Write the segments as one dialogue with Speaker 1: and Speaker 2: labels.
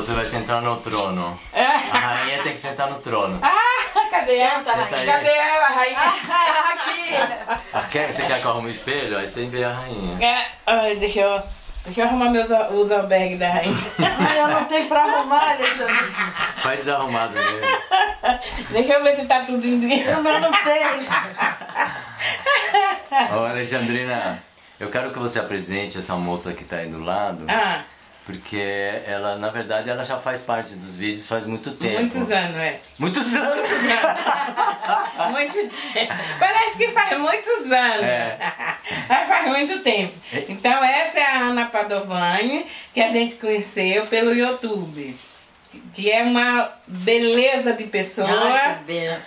Speaker 1: Você vai sentar no trono.
Speaker 2: É.
Speaker 1: A rainha tem que sentar no trono.
Speaker 2: Ah, cadê ela?
Speaker 1: Aí.
Speaker 2: Cadê ela, rainha?
Speaker 3: Aqui!
Speaker 1: Ah, quer, você quer que eu arrume o espelho? Aí você vê a rainha.
Speaker 2: É, ai, deixa eu, deixa eu arrumar meus, os albergues da rainha.
Speaker 3: Ai, eu não tenho pra arrumar, Alexandre.
Speaker 1: Faz desarrumado mesmo.
Speaker 2: Deixa eu ver se tá tudo em dia.
Speaker 3: O meu não tem.
Speaker 1: Ô Alexandrina, eu quero que você apresente essa moça que tá aí do lado.
Speaker 2: Ah,
Speaker 1: Porque ela, na verdade, ela já faz parte dos vídeos faz muito tempo.
Speaker 2: muitos anos, é.
Speaker 1: Muitos anos!
Speaker 2: Muito tempo. Parece que faz muitos anos.
Speaker 1: É.
Speaker 2: Mas faz muito tempo. Então essa é a Ana Padovani, que a gente conheceu pelo YouTube. Que é uma beleza de pessoa.
Speaker 3: Ai.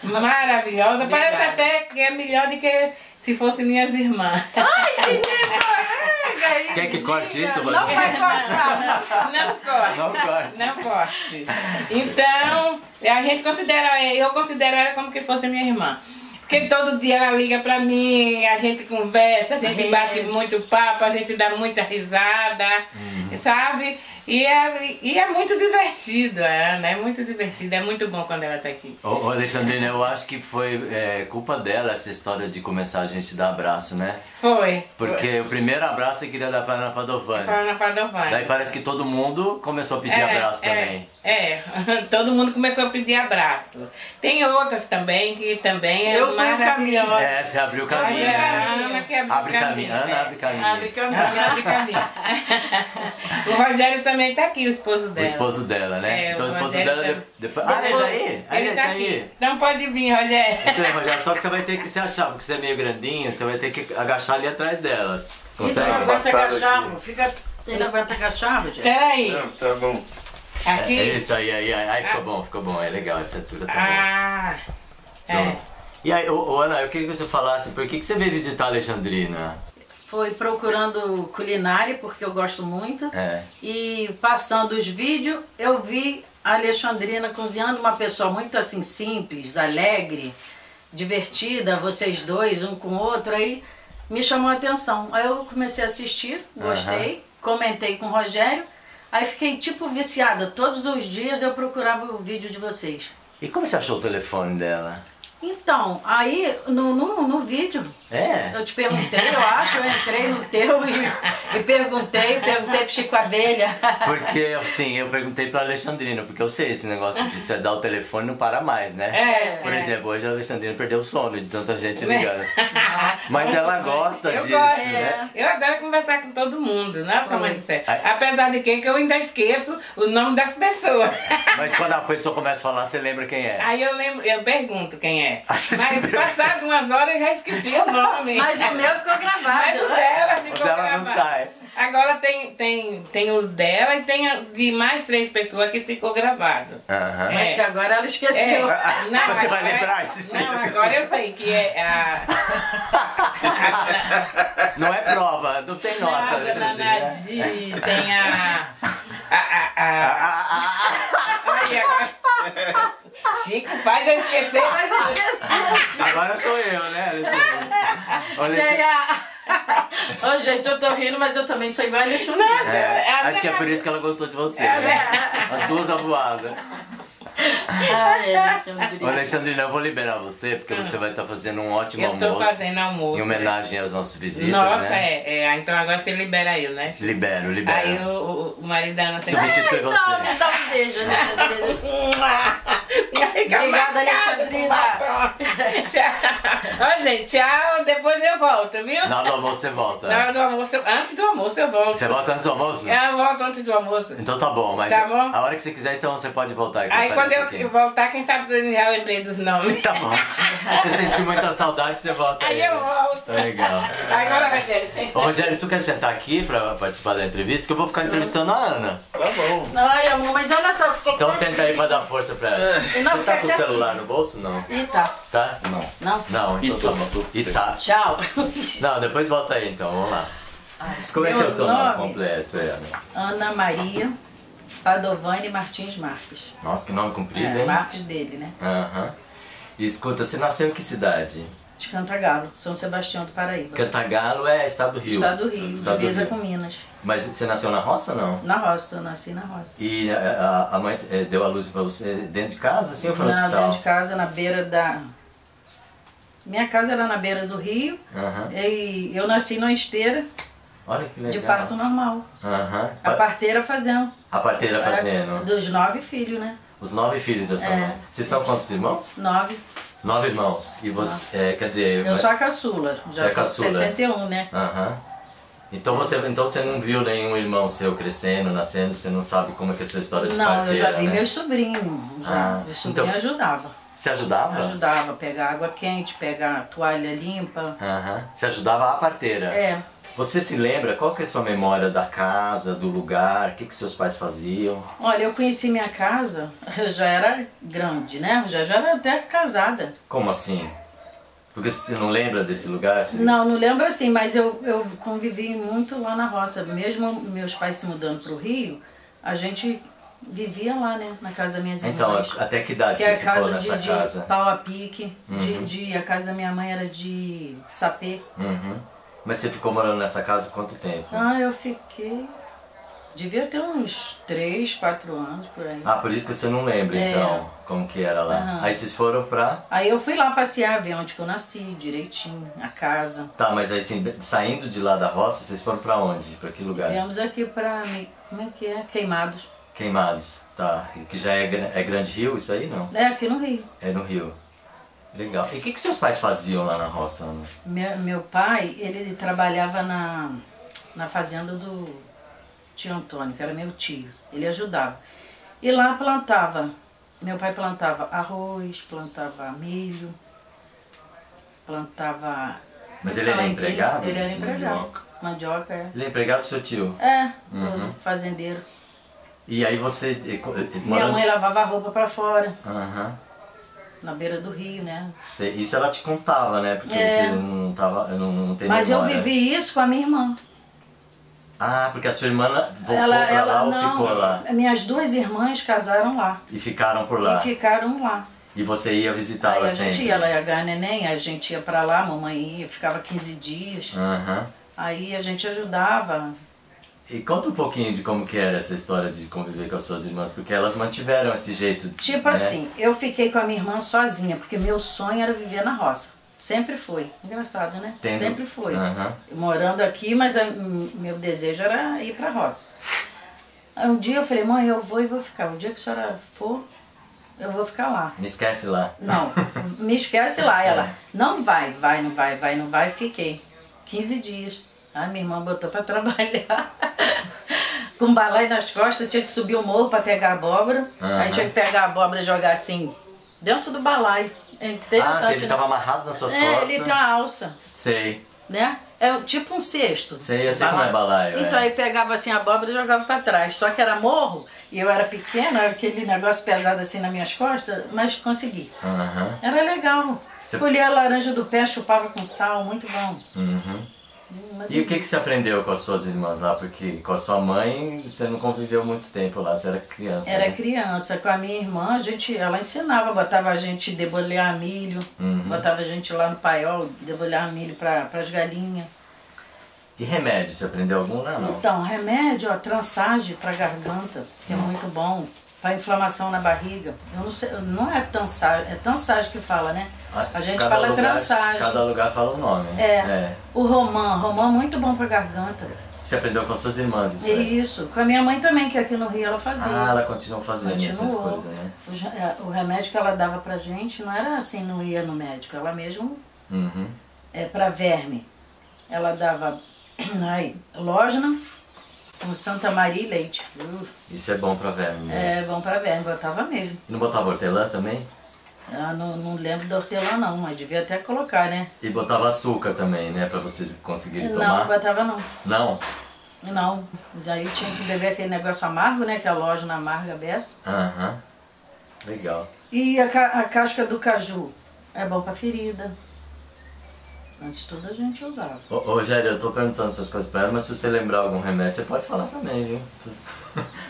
Speaker 2: Maravilhosa. Parece
Speaker 3: Obrigada.
Speaker 2: até que é melhor do que se fossem minhas irmãs.
Speaker 3: Ai, que lindo! Ai,
Speaker 1: Quer que corte isso,
Speaker 3: Não
Speaker 1: Manu?
Speaker 3: vai cortar.
Speaker 2: Não corte.
Speaker 1: Não corte.
Speaker 2: Não corte. Então, a gente considera, eu considero ela como que fosse minha irmã. Porque todo dia ela liga pra mim, a gente conversa, a gente
Speaker 3: É.
Speaker 2: bate muito papo, a gente dá muita risada, sabe? E é, e é muito divertido, é, né? É muito divertido, é muito bom quando ela tá aqui.
Speaker 1: Ô, ô, Alexandrina, eu acho que foi é, culpa dela essa história de começar a gente dar abraço, né?
Speaker 2: Foi.
Speaker 1: Porque o primeiro abraço você queria dar pra Ana Padovani.
Speaker 2: Foi na Padovani.
Speaker 1: Daí parece que todo mundo começou a pedir
Speaker 2: É,
Speaker 1: abraço
Speaker 2: é,
Speaker 1: também.
Speaker 2: É, todo mundo começou a pedir abraço. Tem outras também que também é
Speaker 3: Eu fui o caminho.
Speaker 1: É, você abriu o caminho.
Speaker 2: é a
Speaker 1: né?
Speaker 2: Ana que abre,
Speaker 1: Abre
Speaker 2: o
Speaker 1: caminho.
Speaker 2: caminho.
Speaker 1: Ana
Speaker 2: é.
Speaker 1: abre caminho.
Speaker 3: Abre caminho.
Speaker 2: Ana abre caminho. o Rogério também tá aqui, o esposo
Speaker 1: O
Speaker 2: dela.
Speaker 1: esposo dela, né?
Speaker 2: É,
Speaker 1: então o
Speaker 2: o
Speaker 1: esposo
Speaker 2: Rogério
Speaker 1: dela.
Speaker 2: tá-
Speaker 1: de- depois... Ah, ele tá aí? Ah,
Speaker 2: Ele tá aqui. Então pode vir, Rogério.
Speaker 1: Então, Rogério, só que você vai ter que se achar, porque você é meio grandinho, você vai ter que agachar ali atrás delas. Consegue?
Speaker 3: não aguenta agachar,
Speaker 4: aqui.
Speaker 3: fica. Ele não aguenta agachar, gente.
Speaker 2: Peraí.
Speaker 4: Não, tá bom.
Speaker 2: Aqui.
Speaker 1: É isso aí, aí, aí, aí ficou bom, ficou bom, é legal, essa altura tá
Speaker 2: Ah.
Speaker 1: bom.
Speaker 2: É.
Speaker 1: Pronto. E aí, ô, ô, Ana, eu queria que você falasse, por que, que você veio visitar a Alexandrina?
Speaker 3: Foi procurando culinária, porque eu gosto muito.
Speaker 1: É.
Speaker 3: E passando os vídeos, eu vi a Alexandrina cozinhando, uma pessoa muito assim simples, alegre, divertida, vocês dois, um com o outro, aí me chamou a atenção. Aí eu comecei a assistir, gostei, comentei com o Rogério, aí fiquei tipo viciada. Todos os dias eu procurava o vídeo de vocês.
Speaker 1: E como você achou o telefone dela?
Speaker 3: Então, aí no, no, no vídeo,
Speaker 1: É?
Speaker 3: eu te perguntei, eu acho, eu entrei no teu e, e perguntei, perguntei pro Chico Abelha.
Speaker 1: Porque, assim, eu perguntei pra Alexandrina, porque eu sei esse negócio de você dar o telefone e não para mais, né?
Speaker 2: É,
Speaker 1: Por
Speaker 2: é.
Speaker 1: exemplo, hoje a Alexandrina perdeu o sono de tanta gente
Speaker 2: Né?
Speaker 1: ligando.
Speaker 3: Nossa.
Speaker 1: Mas ela gosta
Speaker 2: Eu
Speaker 1: disso,
Speaker 2: gosto,
Speaker 1: né?
Speaker 2: Eu adoro conversar com todo mundo, nossa mãe do céu.
Speaker 1: Aí-
Speaker 2: Apesar de que, que eu ainda esqueço o nome das pessoas.
Speaker 1: Mas quando a pessoa começa a falar, você lembra quem é?
Speaker 2: Aí eu lembro, eu pergunto quem é.
Speaker 1: Ah,
Speaker 2: Mas passado umas horas eu já esqueci o nome.
Speaker 3: Mas o meu ficou gravado.
Speaker 2: Mas o dela ficou
Speaker 1: O dela não
Speaker 2: gravado.
Speaker 1: sai.
Speaker 2: Agora tem, tem, tem o dela e tem a de mais três pessoas que ficou gravado.
Speaker 1: Aham.
Speaker 2: É.
Speaker 3: Mas que agora ela esqueceu.
Speaker 1: Você vai
Speaker 2: agora-
Speaker 1: lembrar esses três?
Speaker 2: Não, agora eu sei que é a.
Speaker 1: Não é prova, não tem nota,
Speaker 2: a Dona
Speaker 1: Alexandrina.
Speaker 2: Nadir, tem a. A. A.
Speaker 1: Ah,
Speaker 2: a,
Speaker 1: ah, ah,
Speaker 2: Ai, agora- Chico faz eu esquecer, mas
Speaker 3: esqueci.
Speaker 1: Agora sou eu, né? Olha
Speaker 3: Tem
Speaker 1: esse-.
Speaker 3: Ô, gente, eu tô rindo, mas eu também sou igual a Alexandre.
Speaker 1: É,
Speaker 2: a
Speaker 1: acho que é por isso que ela gostou de você,
Speaker 2: É,
Speaker 1: né? As duas avoadas.
Speaker 3: Ai.
Speaker 1: Ô, Alexandrina, eu vou liberar você, porque você vai estar fazendo um ótimo
Speaker 2: Eu tô
Speaker 1: almoço.
Speaker 2: fazendo almoço.
Speaker 1: Em homenagem aos nossos visitas,
Speaker 2: Nossa,
Speaker 1: né?
Speaker 2: é, é. Então agora você libera eu, né?
Speaker 1: Libero, libero.
Speaker 2: Aí o, o, o marido da Ana tem
Speaker 1: Substitui
Speaker 3: Então,
Speaker 1: você.
Speaker 3: me dá um beijo, Alexandre. Obrigada, Alexandrina.
Speaker 2: Ó, gente, tchau. Depois eu volto, viu?
Speaker 1: Na hora do almoço você volta.
Speaker 2: Na hora do almoço, antes do almoço eu volto.
Speaker 1: Você volta antes do almoço?
Speaker 2: Eu volto antes do almoço.
Speaker 1: Então tá bom, mas
Speaker 2: Tá bom.
Speaker 1: a hora que você quiser, então você pode voltar aqui.
Speaker 2: Aí quando eu,
Speaker 1: aqui.
Speaker 2: voltar, quem sabe se eu já lembrei dos nomes.
Speaker 1: Tá bom. Você sentiu muita saudade, você volta
Speaker 2: Aí
Speaker 1: aí.
Speaker 2: eu volto.
Speaker 1: Tá legal.
Speaker 2: Agora, Rogério.
Speaker 1: Ô Rogério, tu quer sentar aqui pra participar da entrevista? Que eu vou ficar entrevistando a Ana.
Speaker 4: Tá bom.
Speaker 3: Ai, amor, mas olha só, ficou
Speaker 1: Então senta aí pra dar força pra ela.
Speaker 3: Não,
Speaker 1: Você tá com o celular no bolso? Não.
Speaker 3: Ih, tá.
Speaker 1: Tá?
Speaker 4: Não.
Speaker 3: Não?
Speaker 1: Não, então
Speaker 4: E
Speaker 1: tá
Speaker 4: tu?
Speaker 1: bom. E tá.
Speaker 3: Tchau.
Speaker 1: Não, depois volta aí então, vamos lá. Como é que é
Speaker 3: Meu
Speaker 1: o seu nome,
Speaker 3: nome?
Speaker 1: completo, é, Ana?
Speaker 3: Ana Maria Padovani Martins Marques.
Speaker 1: Nossa, que nome comprido,
Speaker 3: É,
Speaker 1: hein?
Speaker 3: Marques dele, né?
Speaker 1: Aham. E escuta, você nasceu em que cidade?
Speaker 3: De Cantagalo, São Sebastião do Paraíba.
Speaker 1: Cantagalo é estado do Rio.
Speaker 3: Estado do Rio,
Speaker 1: Estado do
Speaker 3: divisa
Speaker 1: Rio.
Speaker 3: com Minas.
Speaker 1: Mas você nasceu na roça ou não?
Speaker 3: Na roça, eu nasci na roça.
Speaker 1: E a, a- mãe eh, deu a luz pra você dentro de casa, assim, ou foi no hospital?
Speaker 3: dentro de casa, na beira da. Minha casa era na beira do rio
Speaker 1: Aham.
Speaker 3: e eu nasci numa esteira
Speaker 1: Olha que legal.
Speaker 3: de parto normal.
Speaker 1: Aham.
Speaker 3: A parteira fazendo.
Speaker 1: A parteira
Speaker 3: É,
Speaker 1: fazendo.
Speaker 3: Dos nove filhos, né?
Speaker 1: Os nove filhos da sua
Speaker 3: É.
Speaker 1: mãe. Vocês são quantos irmãos?
Speaker 3: Nove.
Speaker 1: Nove irmãos. E você, eh, quer dizer...
Speaker 3: Eu sou a caçula.
Speaker 1: Você
Speaker 3: Já
Speaker 1: é
Speaker 3: tô com
Speaker 1: caçula.
Speaker 3: 61, né?
Speaker 1: Aham. Então você, então você não viu nenhum irmão seu crescendo, nascendo, você não sabe como é que é essa história de
Speaker 3: Não, eu
Speaker 1: parteira,
Speaker 3: já vi
Speaker 1: né?
Speaker 3: meus sobrinhos. Já.
Speaker 1: Ah,
Speaker 3: Meu sobrinho
Speaker 1: então-
Speaker 3: ajudava.
Speaker 1: Você ajudava?
Speaker 3: Ajudava a pegar água quente, pegar toalha limpa.
Speaker 1: Aham. Você ajudava a parteira?
Speaker 3: É,
Speaker 1: Você se lembra qual que é a sua memória da casa, do lugar, o que, que seus pais faziam?
Speaker 3: olha, eu conheci minha casa, eu já era grande, né? Eu já, já era até casada.
Speaker 1: Como assim? Porque você não lembra desse lugar? Você-
Speaker 3: Não, não lembro assim, mas eu, eu convivi muito lá na roça. Mesmo meus pais se mudando para o Rio, a gente vivia lá, né? Na casa das minhas
Speaker 1: Então,
Speaker 3: irmãs.
Speaker 1: até que idade
Speaker 3: Que
Speaker 1: você
Speaker 3: é a
Speaker 1: ficou
Speaker 3: casa
Speaker 1: nessa
Speaker 3: de, de
Speaker 1: casa?
Speaker 3: pau a pique.
Speaker 1: Uhum.
Speaker 3: De, de- a casa da minha mãe era de sapê.
Speaker 1: Uhum. Mas você ficou morando nessa casa quanto tempo?
Speaker 3: Ah, eu fiquei. Devia ter uns 3, 4 anos por aí.
Speaker 1: Ah, por isso que você não lembra,
Speaker 3: É.
Speaker 1: então, como que era lá.
Speaker 3: Aham.
Speaker 1: Aí vocês foram pra...
Speaker 3: Aí eu fui lá passear, ver onde que eu nasci, direitinho, a casa.
Speaker 1: Tá, mas aí assim, saindo de lá da roça, vocês foram pra onde? Pra que lugar?
Speaker 3: Viemos aqui pra. Como é que é? Queimados.
Speaker 1: Queimados. Tá. Que já é, é Grande Rio isso aí, não?
Speaker 3: É, aqui no Rio.
Speaker 1: É no Rio. Legal. E o que, que seus pais faziam lá na roça, Ana?
Speaker 3: Meu, meu pai, ele trabalhava na, na fazenda do tio Antônio, que era meu tio. Ele ajudava. E lá plantava. Meu pai plantava arroz, plantava milho, plantava.
Speaker 1: Mas ele era empregado?
Speaker 3: Ele era empregado.
Speaker 4: mandioca.
Speaker 3: Mandioca, é.
Speaker 1: Ele é empregado do seu tio.
Speaker 3: É,
Speaker 1: Uhum.
Speaker 3: fazendeiro.
Speaker 1: E aí você... eh,
Speaker 3: Minha
Speaker 1: morando-
Speaker 3: mãe lavava a roupa pra fora,
Speaker 1: Aham.
Speaker 3: Na beira do rio, né?
Speaker 1: Isso ela te contava, né? Porque
Speaker 3: É.
Speaker 1: você não tava... Não, não tem
Speaker 3: Mas eu
Speaker 1: memória.
Speaker 3: vivi isso com a minha irmã.
Speaker 1: Ah, porque a sua irmã voltou pra lá ou ficou lá?
Speaker 3: Minhas duas irmãs casaram lá.
Speaker 1: E ficaram por lá.
Speaker 3: E ficaram lá.
Speaker 1: E você ia
Speaker 3: Aí
Speaker 1: visitá-la
Speaker 3: a
Speaker 1: sempre?
Speaker 3: gente ia, ela ia ganhar neném, a gente ia pra lá, a mamãe ia, ficava 15 dias.
Speaker 1: Aham.
Speaker 3: Aí a gente ajudava.
Speaker 1: E conta um pouquinho de como que era essa história de conviver com as suas irmãs, porque elas mantiveram esse jeito.
Speaker 3: Tipo
Speaker 1: né?
Speaker 3: assim, eu fiquei com a minha irmã sozinha, porque meu sonho era viver na roça. Sempre foi. Engraçado, né?
Speaker 1: Tendo-
Speaker 3: Sempre foi.
Speaker 1: Aham.
Speaker 3: Morando aqui, mas a- meu desejo era ir pra roça. Aí um dia eu falei, mãe, eu vou e vou ficar. O dia que a senhora for, eu vou ficar lá.
Speaker 1: Me esquece lá.
Speaker 3: Não, me esquece lá. Ela, não vai, vai, não vai, vai, não vai. Fiquei 15 dias. Aí minha irmã botou pra trabalhar. Com balai nas costas, tinha que subir o morro pra pegar abóbora.
Speaker 1: Aham.
Speaker 3: Aí tinha que pegar a abóbora e jogar assim, dentro do balai. É
Speaker 1: Ah,
Speaker 3: interessante,
Speaker 1: você ele
Speaker 3: né?
Speaker 1: tava amarrado nas suas
Speaker 3: É,
Speaker 1: costas?
Speaker 3: ele tem uma alça,
Speaker 1: Sei.
Speaker 3: né? É tipo um cesto.
Speaker 1: Sei, eu sei como é balaio,
Speaker 3: Então
Speaker 1: é.
Speaker 3: aí pegava assim a abóbora e jogava pra trás. Só que era morro e eu era pequena, aquele negócio pesado assim nas minhas costas, mas consegui.
Speaker 1: Aham.
Speaker 3: Era legal.
Speaker 1: Você-
Speaker 3: Colhia a laranja do pé, chupava com sal, muito bom.
Speaker 1: Uhum. E o que, que você aprendeu com as suas irmãs lá? Porque com a sua mãe você não conviveu muito tempo lá, você era criança.
Speaker 3: Era
Speaker 1: né?
Speaker 3: criança, com a minha irmã, a gente, ela ensinava, botava a gente debulhar milho,
Speaker 1: Uhum.
Speaker 3: botava a gente lá no paiol, debulhar milho para as galinhas.
Speaker 1: E remédio, você aprendeu algum lá? Não.
Speaker 3: Então, remédio, ó, transagem para garganta, que é muito bom, para inflamação na barriga. Eu não sei, não é transagem, é transagem que fala, né? A gente
Speaker 1: Cada
Speaker 3: fala
Speaker 1: lugar,
Speaker 3: transagem.
Speaker 1: Cada lugar fala o nome.
Speaker 3: É. O romã, romã é muito bom para garganta.
Speaker 1: Você aprendeu com suas irmãs isso aí?
Speaker 3: Isso, com a minha mãe também, que aqui no Rio ela fazia.
Speaker 1: Ah, ela continua fazendo essas
Speaker 3: Continuou.
Speaker 1: coisas, né?
Speaker 3: O é, remédio que ela dava pra gente não era assim, não ia no médico, ela mesmo
Speaker 1: Uhum.
Speaker 3: é para verme. Ela dava ai, lógina com Santa Maria e leite. Uh,
Speaker 1: Isso é bom pra verme mesmo.
Speaker 3: é bom para verme, botava mesmo.
Speaker 1: E não botava hortelã também?
Speaker 3: Ah, não, não lembro da hortelã não, mas devia até colocar, né?
Speaker 1: E botava açúcar também, né? Pra vocês conseguirem
Speaker 3: Não,
Speaker 1: tomar?
Speaker 3: botava não.
Speaker 1: Não?
Speaker 3: Não. Daí tinha que beber aquele negócio amargo, né? Que a lógina amarga beça.
Speaker 1: Aham. Legal.
Speaker 3: E a, ca- a casca do caju é bom para ferida. Antes de tudo a gente usava.
Speaker 1: Ô, eu tô perguntando essas coisas pra ela, mas se você lembrar algum remédio, você pode falar também, viu?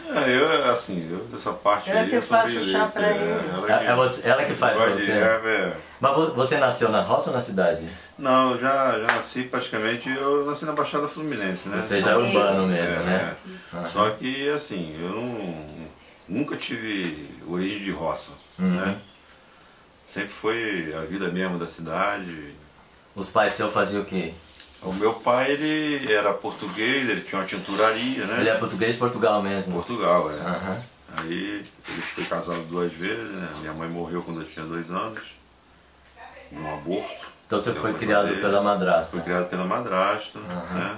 Speaker 4: É, eu, assim, eu, dessa parte
Speaker 3: Ela
Speaker 4: aí,
Speaker 3: que
Speaker 4: eu
Speaker 3: faz o chá pra
Speaker 4: é,
Speaker 3: ele.
Speaker 4: ela
Speaker 1: É,
Speaker 4: que-
Speaker 1: é você- ela que faz pra você?
Speaker 4: é.
Speaker 1: Mas vo- você nasceu na roça ou na cidade?
Speaker 4: Não, eu já, já nasci praticamente, eu nasci na Baixada Fluminense, né?
Speaker 1: Você já é urbano mesmo,
Speaker 4: É,
Speaker 1: né?
Speaker 4: é. Só que, assim, eu não, nunca tive origem de roça,
Speaker 1: Uhum.
Speaker 4: né? Sempre foi a vida mesmo da cidade.
Speaker 1: Os pais seus faziam o quê?
Speaker 4: O meu pai, ele era português, ele tinha uma tinturaria, né?
Speaker 1: Ele é português de Portugal mesmo.
Speaker 4: Portugal, é.
Speaker 1: Aham.
Speaker 4: Aí ele foi casado duas vezes, né? Minha mãe morreu quando eu tinha dois anos, num aborto.
Speaker 1: Então você foi criado
Speaker 4: fazer.
Speaker 1: pela madrasta.
Speaker 4: Fui criado pela madrasta,
Speaker 1: Aham.
Speaker 4: né?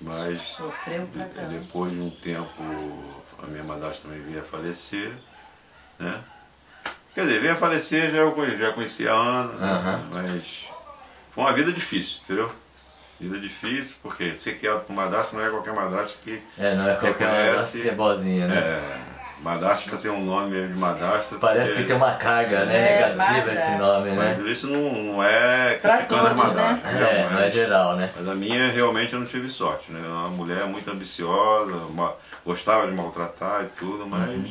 Speaker 4: Mas
Speaker 3: Sofreu pra
Speaker 4: depois de um tempo a minha madrasta também veio a falecer, né? Quer dizer, veio a falecer, já eu já conhecia a Ana, né?
Speaker 1: Aham.
Speaker 4: mas foi uma vida difícil, entendeu? Vida difícil, porque ser criado por madrasta não é qualquer madrasta que
Speaker 1: É, não é qualquer madrasta que é boazinha, né?
Speaker 4: é, madrasta tem um nome mesmo de madrasta.
Speaker 1: Parece
Speaker 4: porque-
Speaker 1: que tem uma carga, né?
Speaker 3: É,
Speaker 1: negativa esse nome,
Speaker 4: Mas
Speaker 1: né?
Speaker 4: isso não, não é criticando as
Speaker 3: né?
Speaker 4: madrastas.
Speaker 1: É,
Speaker 4: mas-
Speaker 1: não é geral, né?
Speaker 4: Mas a minha realmente eu não tive sorte, né? Uma mulher muito ambiciosa, ma- gostava de maltratar e tudo, mas
Speaker 1: Uhum.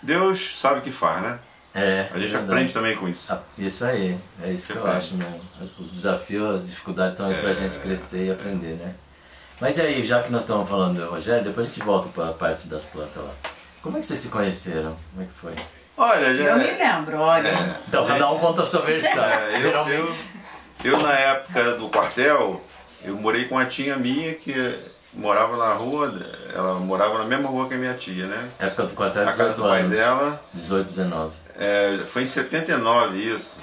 Speaker 4: Deus sabe o que faz, né?
Speaker 1: É.
Speaker 4: A gente
Speaker 1: verdade.
Speaker 4: aprende também com isso.
Speaker 1: Ah, Isso aí, é isso que eu
Speaker 4: Aprende.
Speaker 1: acho mesmo. Os desafios, as dificuldades estão aí pra
Speaker 4: É.
Speaker 1: gente crescer e aprender, né? Mas e aí, já que nós estamos falando do Rogério, depois a gente volta para a parte das plantas lá. Como é que vocês se conheceram? Como é que foi?
Speaker 4: Olha, já,
Speaker 3: Eu me lembro, olha.
Speaker 1: Então, cada um conta a sua versão.
Speaker 4: é, eu,
Speaker 1: Geralmente.
Speaker 4: eu, eu, na época do quartel, eu morei com uma tia minha que morava na rua, ela morava na mesma rua que a minha tia, né?
Speaker 1: Época do quartel,
Speaker 4: A casa
Speaker 1: 18
Speaker 4: do pai
Speaker 1: anos.
Speaker 4: dela
Speaker 1: 18, 19.
Speaker 4: É, foi em 79 isso.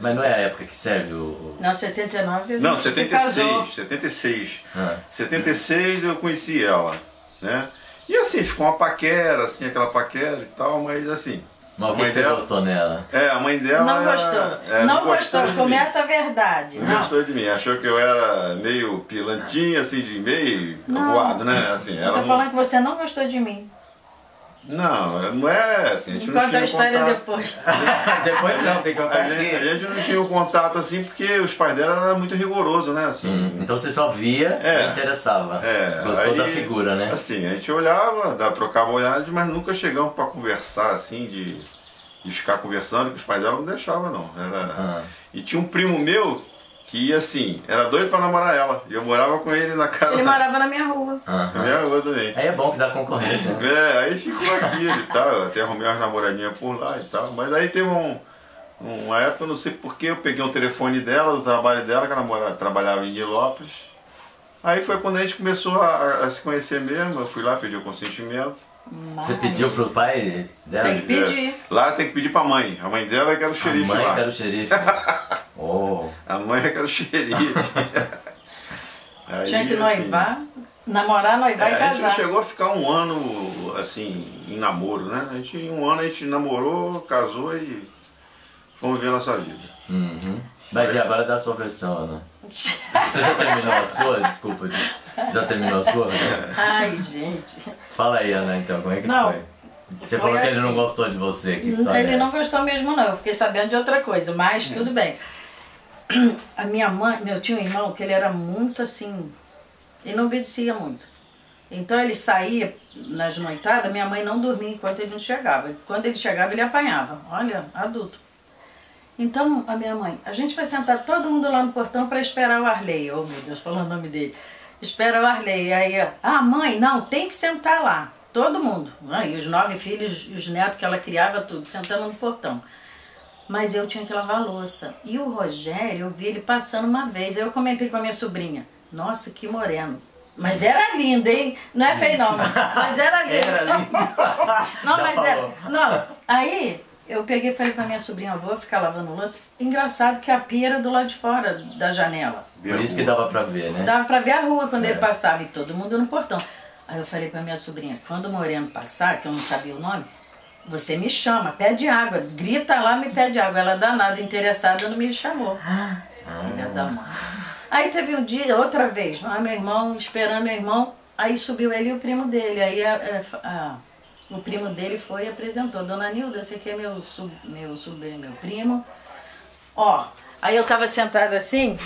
Speaker 1: Mas não é a época que serve o.
Speaker 3: Não, 79 a
Speaker 4: Não,
Speaker 3: gente se casou.
Speaker 4: 76, 76.
Speaker 1: Ah,
Speaker 4: 76 eu conheci ela, né? E assim, ficou uma paquera, assim, aquela paquera e tal, mas assim.
Speaker 1: mas o que, você
Speaker 4: dela,
Speaker 1: gostou nela?
Speaker 4: É, a mãe dela.
Speaker 3: Não gostou.
Speaker 4: é,
Speaker 3: não gostou.
Speaker 4: de mim.
Speaker 3: Começa a verdade.
Speaker 4: Não
Speaker 3: Não.
Speaker 4: gostou de mim, achou que eu era meio pilantinha, assim, de meio
Speaker 3: Não.
Speaker 4: voado, né? Assim,
Speaker 3: Eu
Speaker 4: ela
Speaker 3: tô
Speaker 4: não,
Speaker 3: falando que você não gostou de mim.
Speaker 4: Não, não é assim, a gente não tinha
Speaker 3: a história
Speaker 4: contato.
Speaker 3: depois.
Speaker 1: depois não, tem que contar
Speaker 4: A gente, a gente não tinha o contato assim porque os pais dela eram muito rigorosos, né? Assim,
Speaker 1: Hum, então você só via
Speaker 4: É.
Speaker 1: e interessava.
Speaker 4: É,
Speaker 1: Gostou
Speaker 4: aí,
Speaker 1: da figura, né?
Speaker 4: Assim, a gente olhava, trocava olhares, mas nunca chegamos para conversar assim, de, de ficar conversando, que os pais dela não deixavam não. Era...
Speaker 1: Ah.
Speaker 4: E tinha um primo meu que assim, era doido para namorar ela. E eu morava com ele na casa
Speaker 3: Ele morava na minha rua.
Speaker 1: Aham.
Speaker 4: na minha rua também.
Speaker 1: Aí é bom que dá concorrência, né?
Speaker 4: É, aí ficou aquilo e tal, eu até arrumei umas namoradinhas por lá e tal, mas aí teve um, uma época, eu não sei porquê, eu peguei um telefone dela, do trabalho dela, que ela mora, trabalhava em Nilópolis. Aí foi quando a gente começou a, a- a se conhecer mesmo, eu fui lá, pedi o consentimento.
Speaker 1: Você pediu pro pai dela?
Speaker 3: Tem que pedir.
Speaker 4: Lá tem que pedir pra mãe, a mãe dela é que era o
Speaker 1: A
Speaker 4: xerife
Speaker 1: mãe
Speaker 4: lá.
Speaker 1: que era o xerife. oh.
Speaker 4: A mãe é que era o xerife. Aí,
Speaker 3: Tinha que
Speaker 4: assim,
Speaker 3: noivar, namorar, noivar
Speaker 4: É,
Speaker 3: e
Speaker 4: a gente não
Speaker 3: casar.
Speaker 4: chegou a ficar um ano assim em namoro, né? A gente, em um ano a gente namorou, casou e fomos ver a nossa vida.
Speaker 1: Uhum. Mas e agora dá a sua versão, Ana? Você já terminou a sua? Desculpa. Já terminou a sua?
Speaker 3: Ai, gente.
Speaker 1: Fala aí, Ana, então, como é que
Speaker 3: Não,
Speaker 1: foi? Você
Speaker 3: foi
Speaker 1: falou que ele não
Speaker 3: assim.
Speaker 1: gostou de você, que história
Speaker 3: Ele
Speaker 1: é
Speaker 3: não gostou mesmo, não. Eu fiquei sabendo de outra coisa, mas tudo bem. A minha mãe, meu tio irmão, que ele era muito assim. Ele não obedecia muito. Então ele saía nas noitadas, minha mãe não dormia enquanto ele não chegava. Quando ele chegava, ele apanhava. Olha, adulto. Então, a minha mãe, a gente vai sentar todo mundo lá no portão para esperar o Arley. Oh, meu Deus, falando o nome dele. Espera o Arley. Aí, ó, ah, mãe, não, tem que sentar lá. Todo mundo. Ah, e os nove filhos, os netos que ela criava, tudo, sentando no portão. Mas eu tinha que lavar louça. E o Rogério, eu vi ele passando uma vez. Aí eu comentei com a minha sobrinha. Nossa, que moreno. Mas era linda, hein? Não é feio não, mas era linda.
Speaker 1: Era lindo.
Speaker 3: Não,
Speaker 1: Já
Speaker 3: mas
Speaker 1: falou.
Speaker 3: era. Não, aí eu peguei e falei pra minha sobrinha, vou ficar lavando louça. Engraçado que a pia era do lado de fora da janela.
Speaker 1: Por isso que dava pra ver, né?
Speaker 3: Dava pra ver a rua quando
Speaker 1: É.
Speaker 3: ele passava e todo mundo no portão. Aí eu falei pra minha sobrinha, quando o Moreno passar, que eu não sabia o nome, você me chama, pede água, grita lá, me pede água. Ela danada, interessada, não me chamou. Filha da mãe. Aí teve um dia, outra vez, lá meu irmão, esperando meu irmão, aí subiu ele e o primo dele. Aí a- a- a- o primo dele foi e apresentou, Dona Nilda, esse aqui é meu, sub, meu sobrinho, meu primo. Ó, aí eu tava sentada assim,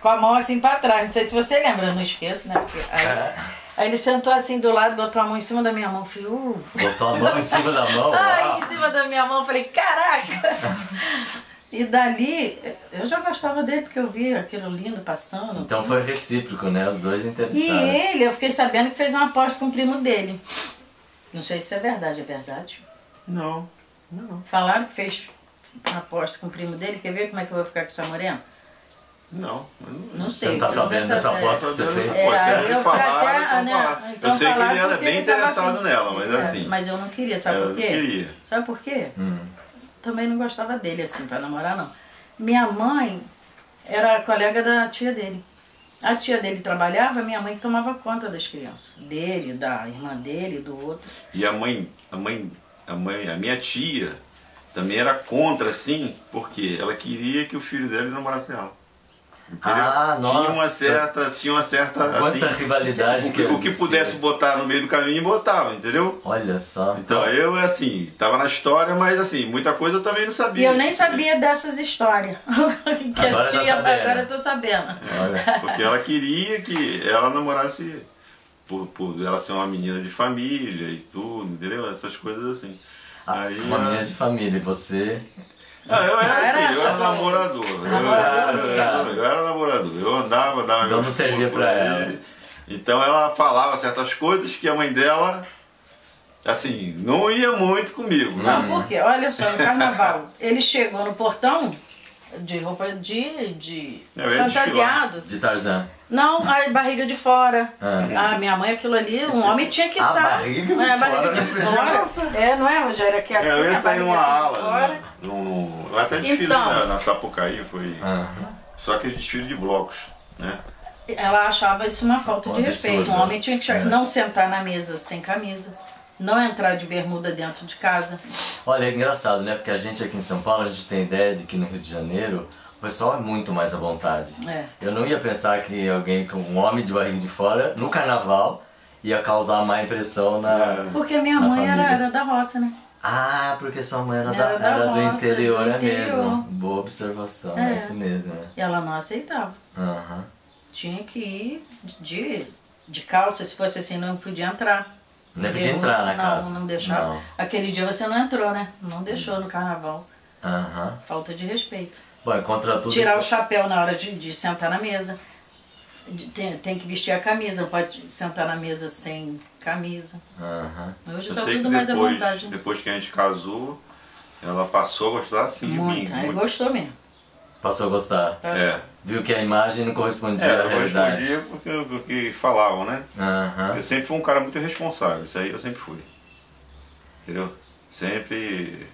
Speaker 3: com a mão assim pra trás. Não sei se você lembra, eu não esqueço, né? Porque aí,
Speaker 1: É.
Speaker 3: aí ele sentou assim do lado, botou a mão em cima da minha mão. Eu Falei, uh.
Speaker 1: Botou a mão em cima da mão.
Speaker 3: Ai, em cima da minha mão, eu falei, caraca! E dali, eu já gostava dele porque eu vi aquilo lindo passando.
Speaker 1: Então
Speaker 3: assim.
Speaker 1: foi recíproco, né? Os dois
Speaker 3: E
Speaker 1: interessaram.
Speaker 3: ele, eu fiquei sabendo que fez uma aposta com o primo dele. Não sei se é verdade, é verdade?
Speaker 4: Não, não,
Speaker 3: Falaram que fez uma aposta com o primo dele. Quer ver como é que eu vou ficar com essa morena?
Speaker 4: Não.
Speaker 3: Não
Speaker 1: Você
Speaker 3: sei.
Speaker 1: não tá
Speaker 3: pelo
Speaker 1: sabendo
Speaker 3: menos
Speaker 1: dessa
Speaker 3: essa-
Speaker 1: aposta que você fez?
Speaker 3: É,
Speaker 4: ser
Speaker 3: eu até-
Speaker 4: então
Speaker 3: né, então
Speaker 4: Eu sei que ele era bem interessado
Speaker 3: com-
Speaker 4: nela, mas
Speaker 3: É,
Speaker 4: assim.
Speaker 3: Mas eu não queria, sabe
Speaker 4: eu
Speaker 3: por
Speaker 4: não
Speaker 3: quê?
Speaker 4: queria.
Speaker 3: Sabe por quê?
Speaker 1: Hum.
Speaker 3: Também não gostava dele, assim, pra namorar, não. Minha mãe era colega da tia dele. A tia dele trabalhava, minha mãe que tomava conta das crianças. Dele, da irmã dele, do outro.
Speaker 4: E a mãe, a mãe, a mãe, a minha tia também era contra, assim, porque ela queria que o filho dela namorasse ela. Entendeu?
Speaker 1: Ah,
Speaker 4: Tinha uma
Speaker 1: nossa.
Speaker 4: certa, tinha uma certa,
Speaker 1: Quanta
Speaker 4: assim,
Speaker 1: rivalidade
Speaker 4: o
Speaker 1: que
Speaker 4: o que pudesse botar no meio do caminho, botava, entendeu?
Speaker 1: Olha só.
Speaker 4: Então eu, assim, tava na história, mas assim, muita coisa eu também não
Speaker 3: E
Speaker 4: sabia.
Speaker 3: eu nem sabia dessas histórias. que
Speaker 1: Agora
Speaker 3: a
Speaker 1: tá
Speaker 3: tia,
Speaker 1: sabendo.
Speaker 3: agora eu tô sabendo.
Speaker 1: Olha.
Speaker 4: Porque ela queria que ela namorasse por, por ela ser uma menina de família e tudo, entendeu? Essas coisas assim. Aí,
Speaker 1: Uma menina de família, e você.
Speaker 4: Ah, eu era
Speaker 3: era
Speaker 4: assim, eu era
Speaker 3: só-
Speaker 4: namorador. Eu
Speaker 3: Namorador.
Speaker 4: era, eu, eu era namorador. Eu andava, dava
Speaker 1: Então não servia pra ela.
Speaker 4: Então ela falava certas coisas que a mãe dela, assim, não ia muito comigo.
Speaker 3: Não,
Speaker 4: Né?
Speaker 3: por quê? Olha só, no carnaval, ele chegou no portão de roupa de, de
Speaker 4: Eu ia
Speaker 3: fantasiado.
Speaker 1: De Tarzan.
Speaker 3: Não, a barriga de fora.
Speaker 1: Ah.
Speaker 3: Ah, minha mãe, aquilo ali, um homem tinha que
Speaker 1: A
Speaker 3: estar.
Speaker 1: barriga de
Speaker 3: é, a barriga
Speaker 1: fora,
Speaker 3: de
Speaker 1: né?
Speaker 3: fora. É, não é, Rogério? Aqui assim,
Speaker 4: É, eu ia
Speaker 3: a
Speaker 4: sair numa
Speaker 3: assim
Speaker 4: ala.
Speaker 3: fora.
Speaker 4: Num, num, eu até desfilei
Speaker 3: Então.
Speaker 4: na, na Sapucaí, foi
Speaker 1: Ah.
Speaker 4: só aquele desfile de blocos. Né?
Speaker 3: Ela achava isso uma falta
Speaker 1: Um
Speaker 3: de respeito.
Speaker 1: absurdo.
Speaker 3: Um homem tinha que
Speaker 1: É.
Speaker 3: não sentar na mesa sem camisa, não entrar de bermuda dentro de casa.
Speaker 1: Olha, é engraçado, né? Porque a gente aqui em São Paulo, a gente tem ideia de que no Rio de Janeiro o pessoal é muito mais à vontade.
Speaker 3: É.
Speaker 1: Eu não ia pensar que alguém com um homem de barriga de fora, no carnaval, ia causar má impressão na.
Speaker 4: É.
Speaker 3: Porque minha
Speaker 1: Na
Speaker 3: mãe era, era da roça, né?
Speaker 1: Ah, porque sua mãe era,
Speaker 3: Era
Speaker 1: da,
Speaker 3: da
Speaker 1: era do
Speaker 3: roça,
Speaker 1: interior,
Speaker 3: do
Speaker 1: é
Speaker 3: interior.
Speaker 1: mesmo. Boa observação, é,
Speaker 3: É.
Speaker 1: isso mesmo, né?
Speaker 3: E ela não aceitava.
Speaker 1: Aham.
Speaker 3: Tinha que ir de, de calça, se fosse assim, não podia entrar.
Speaker 1: Podia
Speaker 3: Bermuda,
Speaker 1: entrar na
Speaker 3: não,
Speaker 1: casa.
Speaker 3: Não, deixava.
Speaker 1: Não.
Speaker 3: Aquele dia você não entrou, né? Não deixou no carnaval.
Speaker 1: Aham.
Speaker 3: Falta de respeito.
Speaker 1: Bom, contra tudo.
Speaker 3: Tirar o chapéu na hora de, de sentar na mesa. De- tem, tem que vestir a camisa, não pode sentar na mesa sem camisa.
Speaker 1: Aham.
Speaker 3: Hoje
Speaker 4: Eu
Speaker 3: tá
Speaker 4: sei
Speaker 3: tudo
Speaker 4: que
Speaker 3: mais à
Speaker 4: depois,
Speaker 3: vontade. né?
Speaker 4: depois que a gente casou, ela passou a gostar assim de
Speaker 3: Muito.
Speaker 4: mim.
Speaker 3: Aí gostou mesmo.
Speaker 1: Passou a gostar.
Speaker 4: É.
Speaker 1: Viu que a imagem não correspondia
Speaker 4: É,
Speaker 1: à
Speaker 4: eu
Speaker 1: realidade.
Speaker 4: respondia porque, porque falavam, né?
Speaker 1: Aham.
Speaker 4: Eu sempre fui um cara muito responsável, isso aí eu sempre fui. Entendeu? Sempre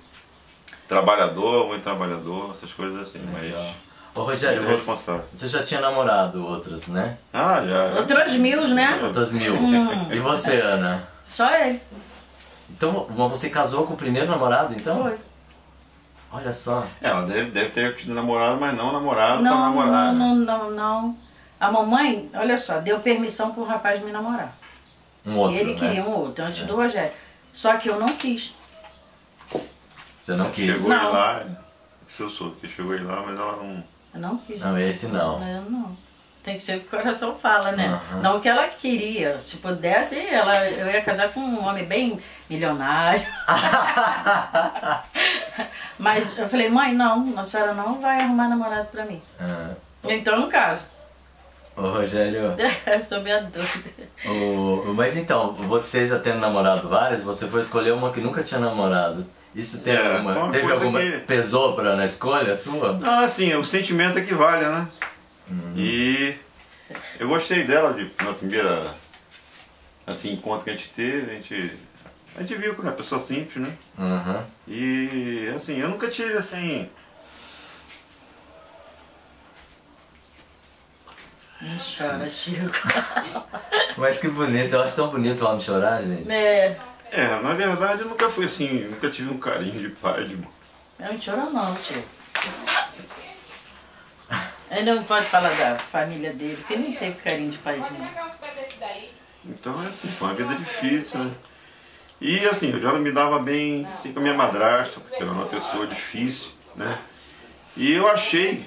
Speaker 4: trabalhador, muito trabalhador, essas coisas assim,
Speaker 1: Legal.
Speaker 4: mas.
Speaker 1: Ô Rogério, você,
Speaker 4: responsável.
Speaker 1: você já tinha namorado outras, né?
Speaker 4: Ah, já.
Speaker 3: Outras mil, né?
Speaker 1: Outras mil.
Speaker 3: Hum.
Speaker 1: E você, Ana?
Speaker 3: Só ele.
Speaker 1: Então, você casou com o primeiro namorado, então?
Speaker 3: Foi.
Speaker 1: Olha só.
Speaker 4: Ela deve, deve ter tido namorado, mas não namorado pra
Speaker 3: Não,
Speaker 4: namorar.
Speaker 3: não,
Speaker 4: né?
Speaker 3: não, não, não. A mamãe, olha só, deu permissão pro rapaz me namorar.
Speaker 1: Um outro,
Speaker 3: e ele
Speaker 1: né?
Speaker 3: queria um outro, antes do Rogério. Só que eu não quis.
Speaker 1: Você não quis.
Speaker 4: Chegou
Speaker 3: Não.
Speaker 4: lá, isso eu sou, que chegou aí lá, mas ela não.
Speaker 3: Eu não quis.
Speaker 1: Não, esse não.
Speaker 3: Eu não. Tem que ser o que o coração fala, né?
Speaker 1: Aham.
Speaker 3: Não o que ela queria. Se pudesse, ela, eu ia casar com um homem bem milionário. Mas eu falei, mãe, não, a senhora não vai arrumar namorado pra mim.
Speaker 1: Ah,
Speaker 3: Então eu não caso.
Speaker 1: Ô Rogério,
Speaker 3: Sou minha dúvida.
Speaker 1: o, mas então, você já tendo namorado várias, você foi escolher uma que nunca tinha namorado. Isso teve
Speaker 4: É,
Speaker 1: alguma. Teve alguma.
Speaker 4: que-
Speaker 1: Pesou pra, na escolha sua?
Speaker 4: Ah, assim, o sentimento é que vale, né?
Speaker 1: Uhum.
Speaker 4: E Eu gostei dela de, na primeira assim, encontro que a gente teve, a gente, a gente viu que é uma pessoa simples, né?
Speaker 1: Uhum.
Speaker 4: E assim, eu nunca tive assim.
Speaker 3: Não chora, Chico.
Speaker 1: Mas que bonito, eu acho tão bonito o homem chorar, gente.
Speaker 3: É,
Speaker 4: É, na verdade eu nunca fui assim, nunca tive um carinho de pai, de mãe.
Speaker 3: eu não choro não, tio. Ele não pode falar da família dele, porque ele não teve carinho de pai de mãe.
Speaker 4: Então é assim, foi uma vida difícil, né? E assim, eu já não me dava bem assim, com a minha madrasta, porque ela era uma pessoa difícil, né? E eu achei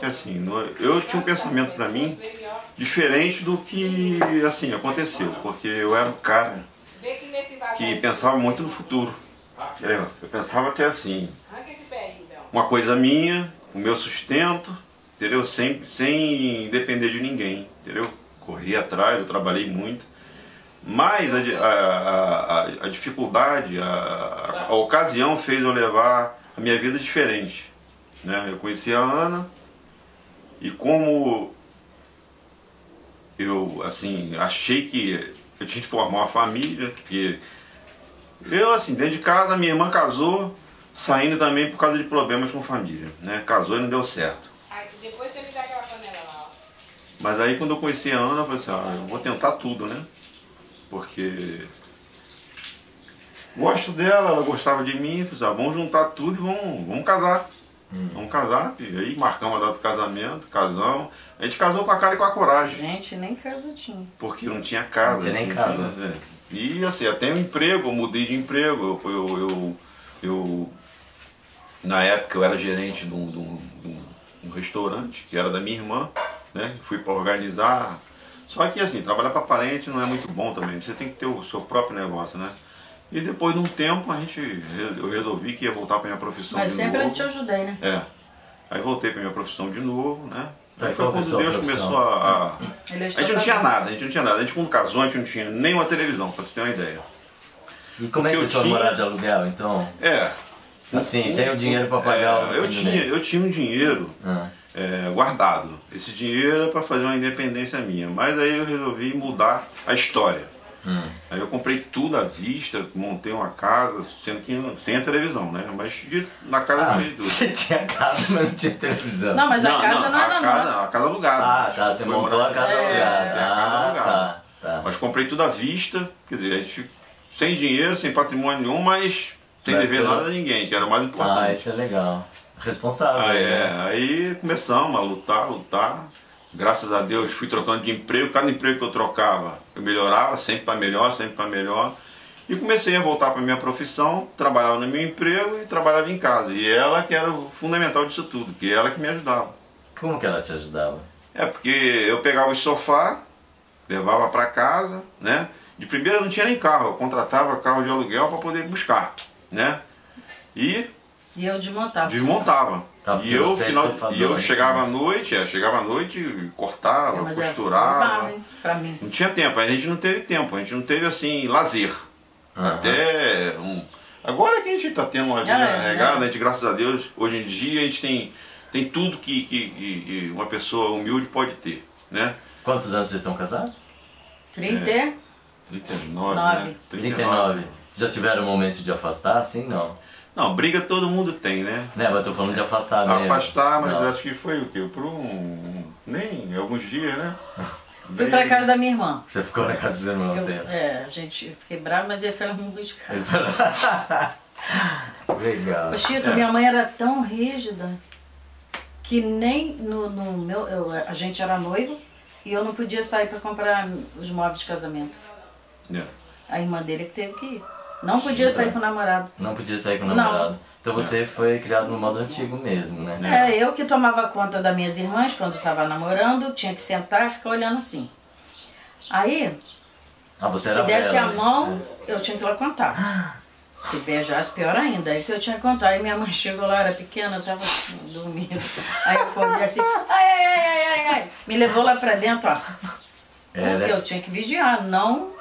Speaker 4: assim, eu tinha um pensamento pra mim diferente do que assim aconteceu, porque eu era um cara que pensava muito no futuro. Eu, pensava que assim, uma coisa minha, o meu sustento, entendeu? Sem, sem depender de ninguém, entendeu? Corri atrás, eu trabalhei muito. Mas a, a, a, a- dificuldade, a, a ocasião fez eu levar a minha vida diferente. Né? Eu conheci a Ana e como eu assim achei que eu tinha que formar uma família, que eu assim, dentro de casa, minha irmã casou, saindo também por causa de problemas com família. Né? Casou e não deu certo.
Speaker 2: Depois dá aquela panela lá, ó.
Speaker 4: Mas aí quando eu conheci a Ana, eu falei assim, ah, eu vou tentar tudo, né? Porque gosto dela, ela gostava de mim, falei ah, vamos juntar tudo e vamos, vamos casar. Vamos casar, e aí marcamos a data do casamento, casamos. A gente casou com a cara e com a coragem,
Speaker 3: Gente, nem casa tinha.
Speaker 4: porque não tinha casa.
Speaker 1: Não tinha nem
Speaker 4: não
Speaker 1: casa.
Speaker 4: tinha- é. E assim, até um emprego, eu mudei de emprego. Eu, eu, eu, eu- na época eu era gerente de um, de um- de um restaurante, que era da minha irmã, né? Fui para organizar. Só que assim, trabalhar para parente não é muito bom também. Você tem que ter o seu próprio negócio, né? E depois de um tempo a gente, eu resolvi que ia voltar para minha profissão
Speaker 3: Mas
Speaker 4: de
Speaker 3: sempre
Speaker 4: novo.
Speaker 3: eu te ajudei, né?
Speaker 4: É. Aí voltei para minha profissão de novo, né?
Speaker 1: Tá,
Speaker 4: Aí foi quando
Speaker 1: que é sua
Speaker 4: Deus
Speaker 1: profissão?
Speaker 4: começou a, a-
Speaker 3: é
Speaker 4: a gente não tinha nada, a gente não tinha nada. A gente quando casou, a gente não tinha nenhuma televisão, pra tu ter uma ideia.
Speaker 1: E como é que
Speaker 4: Porque
Speaker 1: você
Speaker 4: eu
Speaker 1: foi
Speaker 4: tinha-
Speaker 1: morar de aluguel, então?
Speaker 4: É.
Speaker 1: Assim, sem o dinheiro pra pagar
Speaker 4: É,
Speaker 1: o
Speaker 4: eu, tinha,
Speaker 1: mês.
Speaker 4: eu tinha um dinheiro
Speaker 1: Ah,
Speaker 4: é, guardado. Esse dinheiro era para fazer uma independência minha. Mas aí eu resolvi mudar a história.
Speaker 1: hum.
Speaker 4: Aí eu comprei tudo à vista, montei uma casa, sendo que não- sem a televisão, né? Mas de- na casa
Speaker 1: Ah,
Speaker 4: de tudo.
Speaker 1: você tinha casa, mas não tinha televisão.
Speaker 3: Não, mas a casa não,
Speaker 4: a
Speaker 3: era
Speaker 4: casa,
Speaker 3: nossa.
Speaker 4: A casa alugada.
Speaker 1: Ah, tá, você montou
Speaker 4: morar-
Speaker 1: a casa
Speaker 3: É,
Speaker 1: alugada.
Speaker 4: é, a casa
Speaker 1: Ah,
Speaker 4: alugada.
Speaker 1: tá, tá.
Speaker 4: Mas comprei tudo à vista, quer dizer, a gente, sem dinheiro, sem patrimônio nenhum, mas sem dever nada a ninguém, que era o mais
Speaker 1: Ah,
Speaker 4: importante.
Speaker 1: isso é legal. Responsável,
Speaker 4: Ah, é.
Speaker 1: né?
Speaker 4: Aí começamos a lutar, lutar. Graças a Deus fui trocando de emprego. Cada emprego que eu trocava, eu melhorava, sempre para melhor, sempre para melhor. E comecei a voltar para minha profissão, trabalhava no meu emprego e trabalhava em casa. E ela que era o fundamental disso tudo, que ela que me ajudava.
Speaker 1: Como que ela te ajudava?
Speaker 4: É porque eu pegava o sofá, levava para casa, né? De primeira não tinha nem carro, eu contratava carro de aluguel para poder buscar, né? E
Speaker 3: E eu desmontava.
Speaker 4: desmontava.
Speaker 1: Tá,
Speaker 4: e eu, final, e eu
Speaker 1: né?
Speaker 4: chegava à noite, é, chegava à noite, cortava,
Speaker 3: É, mas é
Speaker 4: costurava.
Speaker 3: pra mim.
Speaker 4: não tinha tempo, a gente não teve tempo, a gente não teve assim, lazer.
Speaker 1: Aham.
Speaker 4: Até um. Agora que a gente está tendo uma vida
Speaker 3: é,
Speaker 4: regada,
Speaker 3: é.
Speaker 4: a gente, graças a Deus, hoje em dia a gente tem, tem tudo que, que, que- uma pessoa humilde pode ter. Né?
Speaker 1: Quantos anos vocês estão casados?
Speaker 3: 30
Speaker 4: É. 39,
Speaker 3: Nove.
Speaker 4: né?
Speaker 1: 39. Vocês já tiveram um momento de afastar? Sim, não.
Speaker 4: Não, briga todo mundo tem, né?
Speaker 1: Né, mas eu tô falando de afastar mesmo.
Speaker 4: Afastar, mas
Speaker 1: Não.
Speaker 4: acho que foi o quê? Por um. Nem alguns dias, né?
Speaker 3: Fui pra casa da minha irmã.
Speaker 1: Você ficou na casa dos irmãos
Speaker 3: Eu,
Speaker 1: um tempo.
Speaker 3: é, a gente fiquei brava, mas ele foi lá me buscar.
Speaker 1: Legal.
Speaker 3: Ô Chico,
Speaker 4: É.
Speaker 3: minha mãe era tão rígida que nem no, no meu. eu- a gente era noivo e eu não podia sair para comprar os móveis de casamento.
Speaker 4: É.
Speaker 3: A irmã dele que teve que ir. Não podia sair com o namorado.
Speaker 1: Não podia sair com o
Speaker 3: Não.
Speaker 1: namorado. Então você foi criado no modo antigo mesmo, né?
Speaker 3: É, eu que tomava conta das minhas irmãs quando estava namorando, tinha que sentar e ficar olhando assim. Aí,
Speaker 1: Ah,
Speaker 3: se desse
Speaker 1: bela,
Speaker 3: a
Speaker 1: né?
Speaker 3: mão, eu tinha que ir lá contar. Se beijasse, pior ainda. Aí que eu tinha que contar. Aí minha mãe chegou lá, era pequena, eu tava assim, dormindo. Aí eu acordei assim, ai, ai, ai, ai, ai, ai. Me levou lá pra dentro, ó.
Speaker 1: É,
Speaker 3: Porque
Speaker 1: né?
Speaker 3: eu tinha que vigiar, não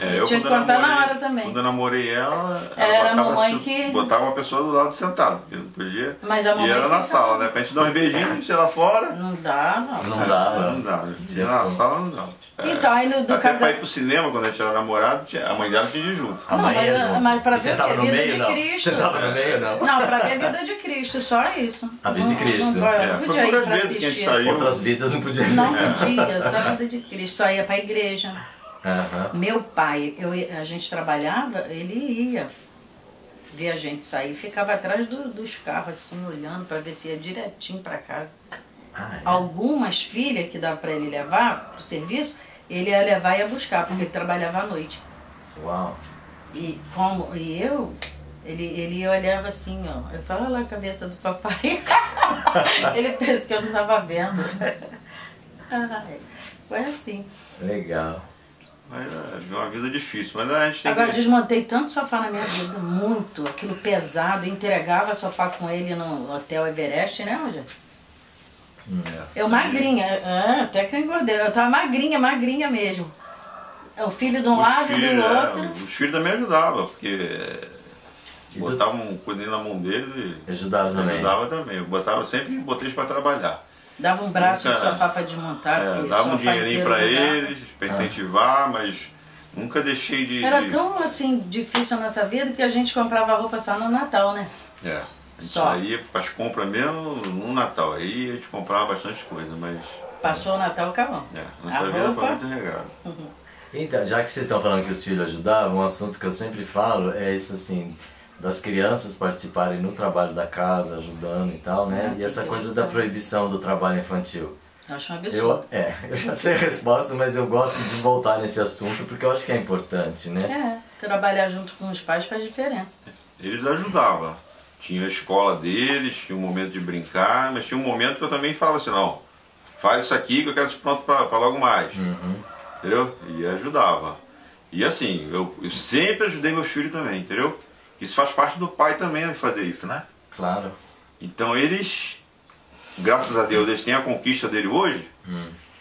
Speaker 4: É,
Speaker 3: Eu tinha que
Speaker 4: quando
Speaker 3: contar na
Speaker 4: namorei-
Speaker 3: hora também.
Speaker 4: Quando eu namorei ela, ela
Speaker 3: Era a
Speaker 4: botava,
Speaker 3: mamãe
Speaker 4: su-
Speaker 3: que-
Speaker 4: botava uma pessoa do lado sentado, porque não podia.
Speaker 3: Mas a
Speaker 4: e
Speaker 3: mamãe
Speaker 4: era na sala, né? Pra gente dar uns beijinhos, sei lá fora.
Speaker 3: Não dá, não.
Speaker 1: Não dava.
Speaker 4: Não dava.
Speaker 1: Tinha
Speaker 4: Tinha na sala não dava. É.
Speaker 3: Então, aí no, do
Speaker 4: Até pra
Speaker 3: casal.
Speaker 4: ir pro cinema, quando a gente era namorado, a mãe dela tinha de ir junto.
Speaker 1: A
Speaker 3: Não,
Speaker 1: mãe
Speaker 3: mas-
Speaker 1: junto.
Speaker 3: mas pra
Speaker 1: E
Speaker 3: ver a vida
Speaker 1: meio,
Speaker 3: de
Speaker 1: não?
Speaker 3: Cristo.
Speaker 1: Você tava no meio, não?
Speaker 3: Não, pra ver a vida de Cristo, só isso.
Speaker 1: A vida de Cristo.
Speaker 3: Não,
Speaker 4: É,
Speaker 3: não
Speaker 4: foi
Speaker 3: podia ir pra
Speaker 4: vezes que a gente
Speaker 3: assistir.
Speaker 4: saiu.
Speaker 1: Outras vidas não podia.
Speaker 3: Não podia, só a vida de Cristo. Só ia pra igreja.
Speaker 1: Aham.
Speaker 3: Meu pai, eu, a gente trabalhava, ele ia ver a gente sair, ficava atrás do- dos carros, assim, olhando pra ver se ia direitinho pra casa.
Speaker 1: Ah, é.
Speaker 3: Algumas filhas que dava pra ele levar pro serviço, ele ia levar e ia buscar, porque ele trabalhava à noite.
Speaker 1: Uau.
Speaker 3: E como e eu, ele, ele olhava assim, ó. Eu falava lá a cabeça do papai. ele pensa que eu não estava vendo. Ai, Foi assim.
Speaker 1: Legal.
Speaker 4: Mas é uma vida difícil. Mas a gente tem
Speaker 3: Agora,
Speaker 4: que.
Speaker 3: desmontei tanto sofá na minha vida, muito, aquilo pesado, entregava sofá com ele no Hotel Everest, né, Roger?
Speaker 1: Hum, é.
Speaker 3: Eu magrinha, é, até que eu engordei, eu tava magrinha, magrinha mesmo. É o filho de um
Speaker 4: Os
Speaker 3: lado e
Speaker 4: filhos,
Speaker 3: do
Speaker 4: é,
Speaker 3: outro.
Speaker 4: os filhos também ajudavam, porque
Speaker 1: E
Speaker 4: botavam um coisinho na mão deles e
Speaker 1: Ajudava também.
Speaker 4: ajudava também. Eu botava sempre botei eles para trabalhar.
Speaker 3: Dava um braço de
Speaker 4: Nunca-
Speaker 3: sofá pra desmontar.
Speaker 4: É, dava um dinheirinho para eles, para incentivar, mas nunca deixei de.
Speaker 3: Era
Speaker 4: de-
Speaker 3: tão assim difícil a nossa vida que a gente comprava roupa só no Natal, né?
Speaker 4: É. A gente
Speaker 3: Só.
Speaker 4: saía para as compras mesmo no Natal. Aí a gente comprava bastante coisa, mas.
Speaker 3: Passou o Natal, acabou.
Speaker 4: É,
Speaker 3: A
Speaker 4: nossa vida
Speaker 3: roupa?
Speaker 4: foi muito regrada.
Speaker 1: Então, já que vocês estão falando que os filhos ajudavam, um assunto que eu sempre falo é isso assim, das crianças participarem no trabalho da casa, ajudando e tal, né?
Speaker 3: É,
Speaker 1: E essa coisa da proibição do trabalho infantil.
Speaker 3: Eu acho um
Speaker 1: Eu,
Speaker 3: absurdo.
Speaker 1: é, eu já sei a resposta, mas eu gosto de voltar nesse assunto porque eu acho que é importante, né?
Speaker 3: É, trabalhar junto com os pais faz diferença.
Speaker 4: Eles ajudavam. Tinha a escola deles, tinha um momento de brincar, mas tinha um momento que eu também falava assim, não, faz isso aqui que eu quero isso pronto para logo mais.
Speaker 1: Uhum.
Speaker 4: Entendeu? E ajudava. E assim, eu, eu sempre ajudei meus filhos também, entendeu? Isso faz parte do pai também fazer isso, né?
Speaker 1: Claro.
Speaker 4: Então eles, graças a Deus, eles têm a conquista dele hoje,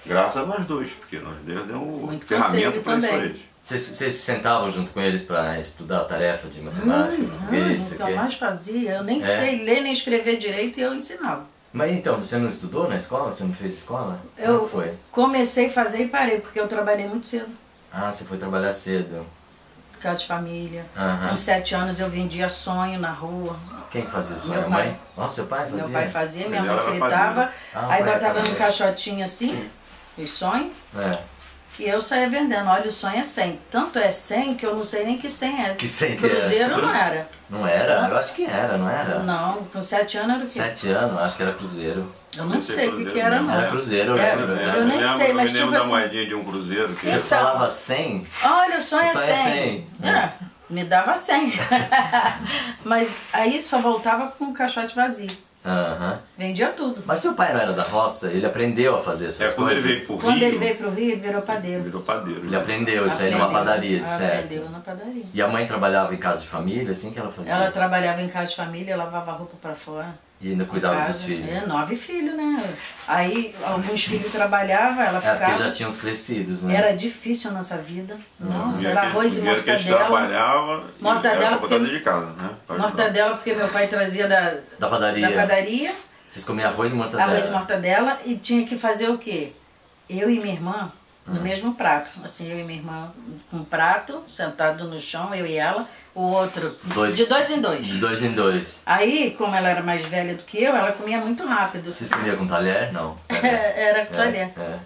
Speaker 4: graças a nós dois, porque nós Deus deu um
Speaker 3: Muito
Speaker 4: ferramenta para isso eles.
Speaker 1: Vocês, vocês sentavam junto com eles para estudar a tarefa de matemática,
Speaker 3: Hum,
Speaker 1: português, isso
Speaker 3: o que eu mais fazia, eu nem
Speaker 1: É.
Speaker 3: sei ler nem escrever direito e eu ensinava.
Speaker 1: Mas então, você não estudou na escola? Você não fez escola?
Speaker 3: Eu
Speaker 1: Como foi?
Speaker 3: comecei a fazer e parei, porque eu trabalhei muito cedo.
Speaker 1: Ah, você foi trabalhar cedo.
Speaker 3: Casa de família.
Speaker 1: Aham.
Speaker 3: Com sete anos eu vendia sonho na rua.
Speaker 1: Quem que fazia isso?
Speaker 3: Meu pai.
Speaker 1: mãe? Nossa, seu pai fazia?
Speaker 3: Meu pai fazia, minha mãe fritava.
Speaker 1: Ah,
Speaker 3: aí botava num caixotinho assim, os sonhos,
Speaker 1: É.
Speaker 3: e eu saía vendendo. Olha, o sonho é 100. Tanto é 100 que eu não sei nem que 100 é.
Speaker 1: Que 100 que era?
Speaker 3: Cruzeiro não era.
Speaker 1: Não era? Eu acho que era, não era?
Speaker 3: Não, com sete anos era o quê?
Speaker 1: Sete anos, acho que era Cruzeiro.
Speaker 3: Eu não
Speaker 4: Deve ser
Speaker 3: sei o que,
Speaker 4: Cruzeiro
Speaker 3: que era, não.
Speaker 1: Era Cruzeiro, eu
Speaker 3: É,
Speaker 1: lembro.
Speaker 3: eu
Speaker 1: era.
Speaker 3: nem
Speaker 4: lembro,
Speaker 3: sei, mas
Speaker 4: eu
Speaker 3: tipo
Speaker 4: da
Speaker 3: assim-
Speaker 4: moedinha de um cruzeiro. Que
Speaker 1: Você
Speaker 3: Então.
Speaker 1: falava 100?
Speaker 3: Olha, o sonho é
Speaker 1: O sonho
Speaker 3: 100.
Speaker 1: é 100.
Speaker 3: É, me dava 100. Mas aí só voltava com o caixote vazio.
Speaker 1: Aham.
Speaker 3: Vendia tudo.
Speaker 1: Mas seu pai não era da roça? Ele aprendeu a fazer essas
Speaker 4: É quando ele
Speaker 1: coisas?
Speaker 4: veio pro
Speaker 3: Quando
Speaker 4: Rio,
Speaker 3: ele veio pro Rio, ele virou padeiro.
Speaker 4: virou padeiro.
Speaker 1: Ele aprendeu isso aí numa padaria, de certo?
Speaker 3: Aprendeu na padaria.
Speaker 1: E a mãe trabalhava em casa de família, assim que ela fazia?
Speaker 3: Ela trabalhava em casa de família, lavava roupa pra fora.
Speaker 1: E ainda cuidava
Speaker 3: Casa.
Speaker 1: dos filhos?
Speaker 3: É, nove filhos, né? Aí alguns filhos trabalhavam, ela
Speaker 1: É, porque
Speaker 3: ficava.
Speaker 1: já tinham os crescidos, né?
Speaker 3: Era difícil a nossa vida. Nossa,
Speaker 4: Dia
Speaker 3: era arroz e
Speaker 4: que a gente
Speaker 3: mortadela.
Speaker 4: trabalhava,
Speaker 3: Mortadela
Speaker 4: era pra
Speaker 3: porque-
Speaker 4: de casa, né? Pra.
Speaker 3: Mortadela, porque meu pai trazia da,
Speaker 1: Da padaria.
Speaker 3: da padaria.
Speaker 1: Vocês comiam arroz e mortadela?
Speaker 3: arroz e mortadela e tinha que fazer o quê? Eu e minha irmã
Speaker 1: Hum.
Speaker 3: no mesmo prato. Assim, eu e minha irmã com um prato, sentado no chão, eu e ela, o outro
Speaker 1: Dois.
Speaker 3: de dois em dois.
Speaker 1: De dois em dois.
Speaker 3: Aí, como ela era mais velha do que eu, ela comia muito rápido.
Speaker 1: Vocês comiam com talher? Não.
Speaker 3: era com talher.
Speaker 1: É, é.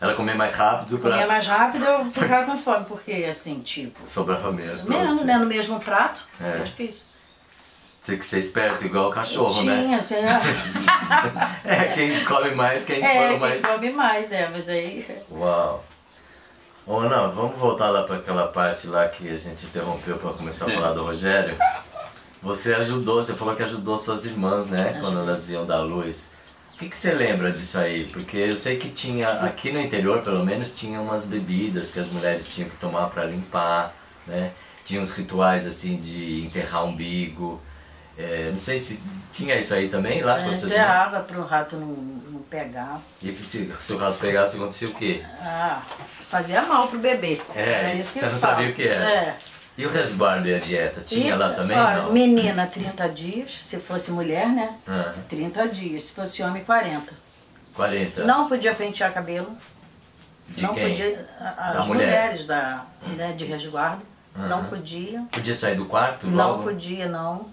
Speaker 1: Ela comia mais rápido pra...
Speaker 3: Comia mais rápido, eu ficava com fome, porque assim, tipo,
Speaker 1: Sobrava mesmo
Speaker 3: mesmo, né, no mesmo prato,
Speaker 1: É.
Speaker 3: é difícil.
Speaker 1: Tem que ser esperto, igual o cachorro, né?
Speaker 3: Tinha, assim,
Speaker 1: É, quem come mais, quem
Speaker 3: é, quem
Speaker 1: mais...
Speaker 3: come mais, é, mas aí...
Speaker 1: Uau. Ô, não, vamos voltar lá para aquela parte lá que a gente interrompeu para começar a falar do Rogério. Você ajudou, você falou que ajudou suas irmãs, né? Quando elas iam dar luz. O que, que você lembra disso aí? Porque eu sei que tinha, aqui no interior pelo menos, tinha umas bebidas que as mulheres tinham que tomar para limpar, né? Tinha uns rituais assim de enterrar umbigo. É, não sei se tinha isso aí também lá com
Speaker 3: É,
Speaker 1: seus irmãos.
Speaker 3: enterrava para o rato não, não pegar.
Speaker 1: E se, se o rato pegasse, acontecia o quê?
Speaker 3: Ah, fazia mal pro bebê.
Speaker 1: É,
Speaker 3: Era
Speaker 1: isso
Speaker 3: que
Speaker 1: você não
Speaker 3: fala.
Speaker 1: sabia o que era.
Speaker 3: É.
Speaker 1: E o resguardo e a dieta? Tinha
Speaker 3: E,
Speaker 1: lá também?
Speaker 3: ó,
Speaker 1: não?
Speaker 3: Menina, 30 dias. Se fosse mulher, né?
Speaker 1: Ah,
Speaker 3: 30 dias. Se fosse homem, 40.
Speaker 1: 40.
Speaker 3: Não podia pentear cabelo.
Speaker 1: De
Speaker 3: não
Speaker 1: quem?
Speaker 3: podia. a-
Speaker 1: Da
Speaker 3: As
Speaker 1: mulher.
Speaker 3: mulheres da, né, de resguardo. Não podia.
Speaker 1: Podia sair do quarto
Speaker 3: Não
Speaker 1: logo?
Speaker 3: podia, não.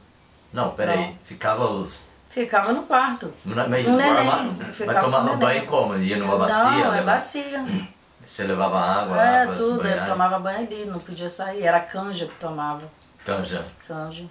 Speaker 1: Não, peraí.
Speaker 3: Não.
Speaker 1: Ficava os...
Speaker 3: Ficava no quarto.
Speaker 1: Mas, mas,
Speaker 3: No neném.
Speaker 1: mas
Speaker 3: Ficava
Speaker 1: tomava banho como? Ia numa bacia?
Speaker 3: Não, é bacia.
Speaker 1: Você levava água
Speaker 3: É,
Speaker 1: se
Speaker 3: tudo. Tomava banho ali, não podia sair. Era canja que tomava.
Speaker 1: Canja.
Speaker 3: Canja.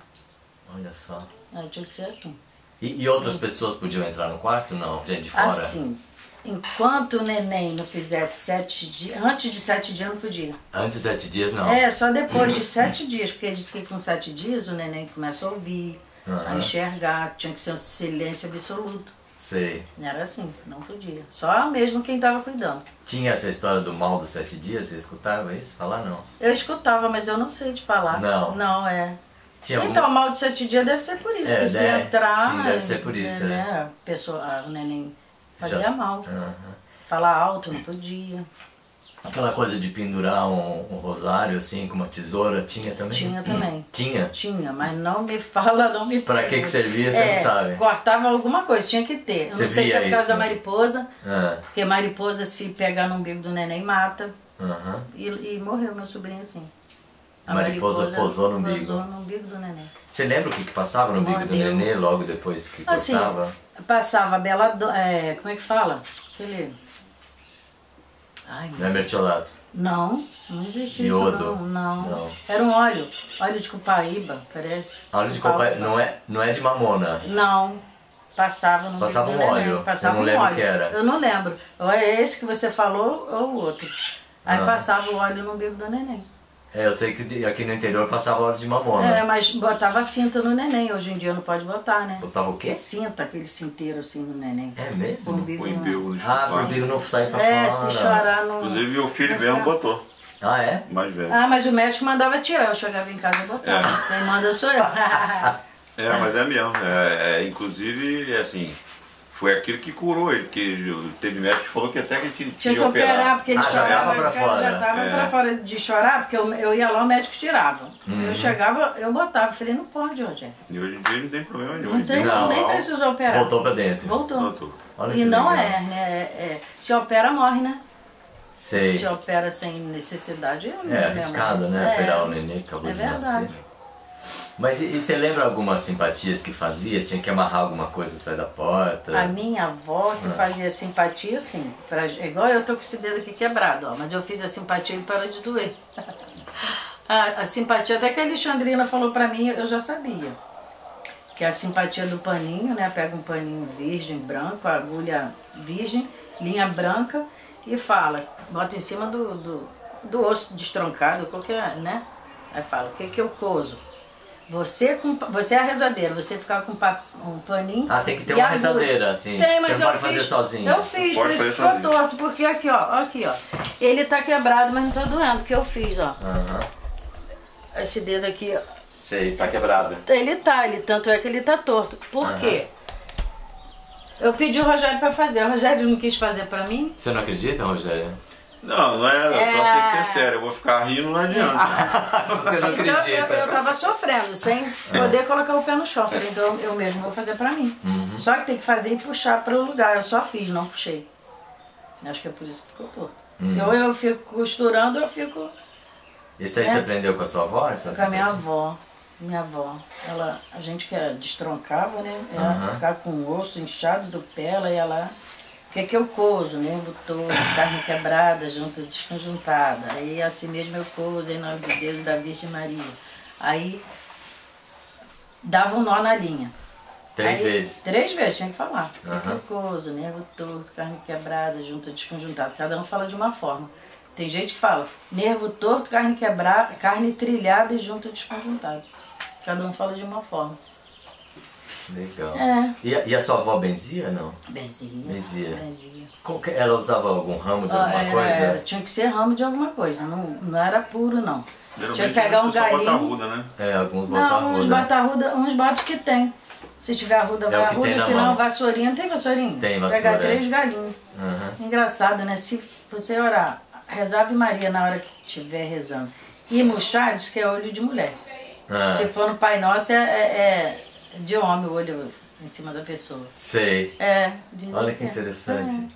Speaker 1: Olha só.
Speaker 3: Aí tinha que ser assim.
Speaker 1: E, e outras pessoas podiam entrar no quarto? Não, gente de fora?
Speaker 3: Assim, enquanto o neném não fizesse sete dias, antes de sete dias não podia.
Speaker 1: Antes de sete dias, não.
Speaker 3: É, só depois de sete dias, porque ele disse que com sete dias o neném começa a ouvir, a
Speaker 1: Aham.
Speaker 3: enxergar, tinha que ser um silêncio absoluto.
Speaker 1: Sei.
Speaker 3: Era assim, não podia. Só mesmo quem estava cuidando.
Speaker 1: Tinha essa história do mal dos sete dias? Você escutava isso? Falar não.
Speaker 3: Eu escutava, mas eu não sei te falar.
Speaker 1: Não.
Speaker 3: Não, é.
Speaker 1: Tinha algum-
Speaker 3: Então, mal de sete dias deve ser por isso.
Speaker 1: É,
Speaker 3: que se
Speaker 1: né?
Speaker 3: entrar.
Speaker 1: Sim, deve ser por isso,
Speaker 3: Né,
Speaker 1: é.
Speaker 3: a pessoa, a- o neném fazia
Speaker 1: Já-
Speaker 3: mal.
Speaker 1: Aham.
Speaker 3: Falar alto não podia.
Speaker 1: Aquela coisa de pendurar um, um rosário assim com uma tesoura, tinha também?
Speaker 3: Tinha também.
Speaker 1: Tinha?
Speaker 3: Tinha, mas não me fala, não me
Speaker 1: Pra que que servia, você
Speaker 3: é,
Speaker 1: não sabe.
Speaker 3: Cortava alguma coisa, tinha que ter. Eu
Speaker 1: Você
Speaker 3: não sei se é por causa da mariposa,
Speaker 1: Ah,
Speaker 3: porque mariposa se pegar no umbigo do neném mata.
Speaker 1: aham.
Speaker 3: E, e morreu meu sobrinho assim. A
Speaker 1: Mariposa posou no umbigo.
Speaker 3: Posou no umbigo do neném.
Speaker 1: Você lembra o que, que passava no bico do nenê logo depois que
Speaker 3: Assim,
Speaker 1: cortava?
Speaker 3: passava bela. É, como é que fala? Aquele. Ai,
Speaker 1: Não é mertiolato?
Speaker 3: não, não existia
Speaker 1: Iodo?
Speaker 3: isso não, não.
Speaker 1: Não.
Speaker 3: Era um óleo, óleo de copaíba, parece.
Speaker 1: Óleo de
Speaker 3: Copaíba.
Speaker 1: copa não é, não é de mamona.
Speaker 3: Não. Passava no
Speaker 1: Passava um
Speaker 3: do neném,
Speaker 1: óleo.
Speaker 3: Passava
Speaker 1: Você não
Speaker 3: um
Speaker 1: lembra
Speaker 3: óleo.
Speaker 1: o que era?
Speaker 3: Eu não lembro. Ou é esse que você falou ou o outro. Aí
Speaker 1: Ah.
Speaker 3: passava o óleo no umbigo do neném.
Speaker 1: É, eu sei que aqui no interior passava óleo de mamona.
Speaker 3: É, mas botava cinta no neném. Hoje em dia não pode botar, né?
Speaker 1: Botava o quê?
Speaker 3: Cinta, aquele cinteiro assim no neném.
Speaker 1: É
Speaker 3: O
Speaker 1: mesmo?
Speaker 3: umbigo
Speaker 4: O
Speaker 3: não-
Speaker 4: umbigo do
Speaker 1: Ah,
Speaker 4: chupar.
Speaker 1: umbigo não sair pra
Speaker 3: É,
Speaker 1: fora.
Speaker 3: se chorar no.
Speaker 4: Inclusive o filho mesmo
Speaker 3: ficar-
Speaker 4: botou,
Speaker 1: Ah, é?
Speaker 4: mais velho.
Speaker 3: Ah, mas o médico mandava tirar. Eu chegava em casa e botava.
Speaker 4: É.
Speaker 3: Quem manda sou eu.
Speaker 4: É, mas é mesmo. É, é, inclusive, é assim, foi aquilo que curou ele, porque teve médico que falou que até que tinha,
Speaker 3: Tinha que operar, porque ele
Speaker 1: Ah,
Speaker 3: chorava.
Speaker 1: pra fora.
Speaker 3: Já tava
Speaker 4: É.
Speaker 3: pra fora de chorar, porque eu, eu ia lá, o médico tirava.
Speaker 1: Uhum.
Speaker 3: Eu chegava, eu botava. Eu falei, não pode, Rogério.
Speaker 4: E hoje em dia não tem problema nenhum.
Speaker 3: Não tem,
Speaker 1: Não.
Speaker 3: nem precisou operar.
Speaker 1: Voltou pra dentro.
Speaker 3: Voltou.
Speaker 4: Voltou.
Speaker 1: Olha
Speaker 3: e não
Speaker 1: legal.
Speaker 3: é, né? É, é- se opera, morre, né?
Speaker 1: Sei.
Speaker 3: Se opera sem necessidade, eu não
Speaker 1: É arriscado, né?
Speaker 3: É.
Speaker 1: Operar o neném que acabou
Speaker 3: É
Speaker 1: de
Speaker 3: verdade.
Speaker 1: nascer. Mas e, e você lembra algumas simpatias que fazia? Tinha que amarrar alguma coisa atrás da porta?
Speaker 3: A minha avó que fazia simpatia, assim, pra, igual eu tô com esse dedo aqui quebrado, ó, mas eu fiz a simpatia e parou de doer. a, a simpatia, até que a Alexandrina falou pra mim, eu já sabia. Que é a simpatia do paninho, né? Pega um paninho virgem, branco, agulha virgem, linha branca e fala, bota em cima do, do, do osso destroncado, qualquer, né? Aí fala, o que que eu coso? Você, com, você é a rezadeira, você ficar com um paninho.
Speaker 1: Ah, tem que ter uma
Speaker 3: agulha.
Speaker 1: rezadeira, assim.
Speaker 3: Tem, mas
Speaker 1: Você pode fazer
Speaker 3: fiz,
Speaker 1: sozinho.
Speaker 3: Eu fiz, por isso
Speaker 4: fazer
Speaker 3: ficou
Speaker 4: sozinho.
Speaker 3: torto, porque aqui, ó, aqui, ó. Ele tá quebrado, mas não tá doendo, porque eu fiz, ó.
Speaker 1: Aham.
Speaker 3: Esse dedo aqui, ó.
Speaker 1: Sei, tá quebrado.
Speaker 3: Ele tá, ele, tanto é que ele tá torto. Por quê? Eu pedi o Rogério pra fazer, o Rogério não quis fazer pra mim.
Speaker 1: Você não acredita, Rogério?
Speaker 4: Não, não é.
Speaker 3: É.
Speaker 4: Só tem que ser sério. Eu vou ficar rindo, não adianta.
Speaker 1: Você não
Speaker 3: Então eu,
Speaker 1: acredita.
Speaker 3: eu tava sofrendo, sem poder colocar o pé no chão. Falei, então eu mesmo vou fazer pra mim.
Speaker 1: Uhum.
Speaker 3: Só que tem que fazer e puxar para o lugar. Eu só fiz, não puxei. Acho que é por isso que ficou torto.
Speaker 1: Uhum.
Speaker 3: Ou eu fico costurando, eu fico
Speaker 1: Isso aí
Speaker 3: É.
Speaker 1: você aprendeu com a sua avó? Essa
Speaker 3: com a minha avó. Minha avó. Ela, a gente que é destroncava, né? Ela
Speaker 1: Aham.
Speaker 3: ficava com o osso inchado do pé, ela ia lá. O que é que eu coso? Nervo todo, carne quebrada, junto desconjuntada. Aí assim mesmo eu coso, em nome de Deus e da Virgem Maria. Aí dava um nó na linha.
Speaker 1: Três
Speaker 3: Aí,
Speaker 1: vezes.
Speaker 3: Três vezes, tinha que falar. Uhum. coisa, nervo torto, carne quebrada, junta desconjuntada. Cada um fala de uma forma. Tem gente que fala nervo torto, carne quebrada, carne trilhada e junta desconjuntada. Cada um fala de uma forma.
Speaker 1: Legal.
Speaker 3: É.
Speaker 1: E, a, e a sua avó benzia, não?
Speaker 3: Benzia.
Speaker 1: Benzia.
Speaker 3: Benzia.
Speaker 1: Que- ela usava algum ramo de
Speaker 3: Ah,
Speaker 1: alguma
Speaker 3: era-
Speaker 1: coisa?
Speaker 3: era- tinha que ser ramo de alguma coisa, não, não era puro não. Tinha
Speaker 4: Geralmente
Speaker 3: que pegar um galinho.
Speaker 4: arruda, né?
Speaker 1: É, alguns botam
Speaker 3: Não, uns
Speaker 1: arruda.
Speaker 3: bota arruda, uns bota que tem. Se tiver arruda,
Speaker 1: É
Speaker 3: vai arruda, se não, vassourinha. Tem vassourinha?
Speaker 1: Tem vassoura,
Speaker 3: Pegar
Speaker 1: é.
Speaker 3: três galinhos.
Speaker 1: Aham.
Speaker 3: Engraçado, né? Se você orar, rezar Ave Maria na hora que estiver rezando. E murchar, diz que é olho de mulher.
Speaker 1: Ah,
Speaker 3: Se for no Pai Nosso, é, é- é de homem o olho em cima da pessoa.
Speaker 1: sei.
Speaker 3: É,
Speaker 1: Olha que
Speaker 3: é.
Speaker 1: interessante.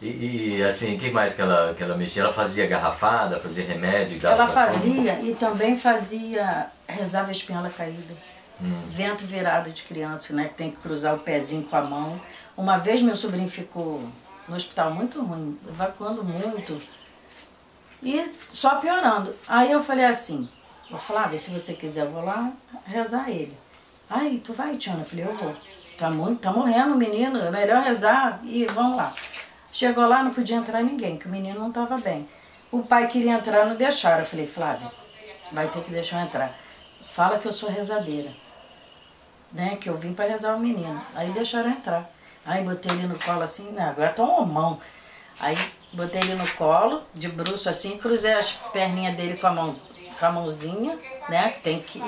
Speaker 1: E, e, assim, o que mais que ela, que ela mexia? Ela fazia garrafada, fazia remédio?
Speaker 3: Ela fazia e também fazia, rezava espinhola caída.
Speaker 1: Hum.
Speaker 3: Vento virado de criança, né? Que tem que cruzar o pezinho com a mão. Uma vez meu sobrinho ficou no hospital muito ruim, evacuando muito. E só piorando. Aí eu falei assim, Flávia, se você quiser, eu vou lá rezar ele. Aí, tu vai, Tiana? Eu falei, eu vou. Tá, muito, tá morrendo o menino, é melhor rezar e vamos lá. Chegou lá, não podia entrar ninguém, que o menino não estava bem. O pai queria entrar, não deixaram. Eu falei, Flávia, vai ter que deixar eu entrar. Fala que eu sou rezadeira. Né? Que eu vim para rezar o menino. Aí deixaram entrar. Aí botei ele no colo assim, né? agora tá um homão. Aí botei ele no colo, de bruxo assim, cruzei as perninhas dele com a mão, com a mãozinha, né? Que tem que.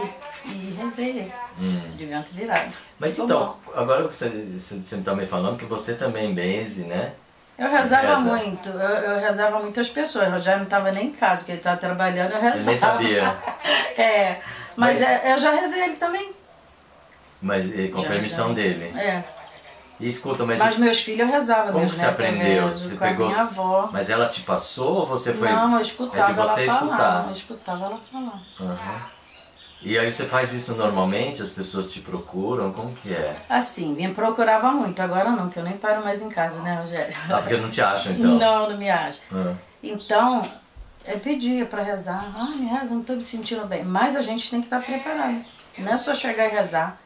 Speaker 3: E rezei ele. De vento virado.
Speaker 1: Mas então,
Speaker 3: bom.
Speaker 1: agora você, você está me falando que você também benze, né?
Speaker 3: Eu rezava
Speaker 1: Reza.
Speaker 3: muito, eu, eu rezava muitas pessoas. O Rogério não estava nem em casa, porque ele estava trabalhando, eu rezava.
Speaker 1: Eu nem sabia.
Speaker 3: é, mas,
Speaker 1: Mas-
Speaker 3: é, eu já rezei ele também.
Speaker 1: Mas e, com
Speaker 3: Já,
Speaker 1: permissão
Speaker 3: já.
Speaker 1: dele.
Speaker 3: É.
Speaker 1: E escuta, mas,
Speaker 3: Mas meus filhos eu rezava,
Speaker 1: como você
Speaker 3: eu
Speaker 1: aprendeu?
Speaker 3: rezo
Speaker 1: Você
Speaker 3: com a
Speaker 1: pegou.
Speaker 3: minha avó.
Speaker 1: Mas ela te passou ou você foi.
Speaker 3: Não, eu
Speaker 1: É
Speaker 3: escutava
Speaker 1: de você
Speaker 3: ela falar.
Speaker 1: escutar.
Speaker 3: Eu escutava ela falar.
Speaker 1: Aham. E aí você faz isso normalmente? As pessoas te procuram? Como que é?
Speaker 3: Assim, me procurava muito, agora não, que eu nem paro mais em casa, né, Rogério?
Speaker 1: Ah, porque não te acham então?
Speaker 3: Não, não me acha.
Speaker 1: Ah.
Speaker 3: Então, eu pedia para rezar. Ah, me reza, não estou me sentindo bem. Mas a gente tem que estar preparado. Não é só chegar e rezar.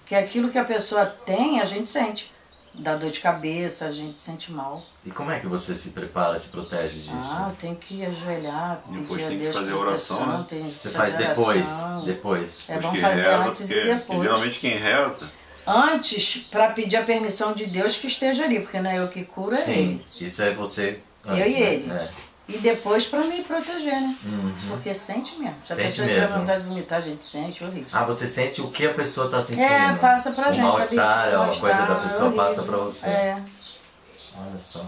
Speaker 3: Porque aquilo que a pessoa tem, a gente sente. Dá dor de cabeça, a gente sente mal.
Speaker 1: E como é que você se prepara, se protege disso?
Speaker 3: Ah, tem que ajoelhar,
Speaker 4: Depois
Speaker 3: pedir a
Speaker 4: tem que
Speaker 3: Deus
Speaker 4: fazer
Speaker 3: proteção,
Speaker 4: oração, né?
Speaker 1: Você faz depois,
Speaker 3: oração.
Speaker 1: depois.
Speaker 3: É bom fazer
Speaker 4: reza,
Speaker 3: antes
Speaker 4: porque
Speaker 3: e depois.
Speaker 4: Geralmente quem reza,
Speaker 3: Antes, para pedir a permissão de Deus que esteja ali, porque não é eu que curo, é
Speaker 1: Sim,
Speaker 3: ele.
Speaker 1: isso é você
Speaker 3: Eu
Speaker 1: antes,
Speaker 3: e
Speaker 1: né?
Speaker 3: ele.
Speaker 1: É.
Speaker 3: E depois para me proteger, né?
Speaker 1: Uhum.
Speaker 3: Porque sente mesmo. Se a
Speaker 1: Sente
Speaker 3: pessoa tiver
Speaker 1: mesmo.
Speaker 3: vontade de vomitar, a gente sente, horrível.
Speaker 1: Ah, você sente o que a pessoa está sentindo?
Speaker 3: É, passa pra
Speaker 1: o
Speaker 3: gente.
Speaker 1: mal-estar, é uma coisa da pessoa
Speaker 3: horrível.
Speaker 1: passa pra você.
Speaker 3: É.
Speaker 1: Olha só.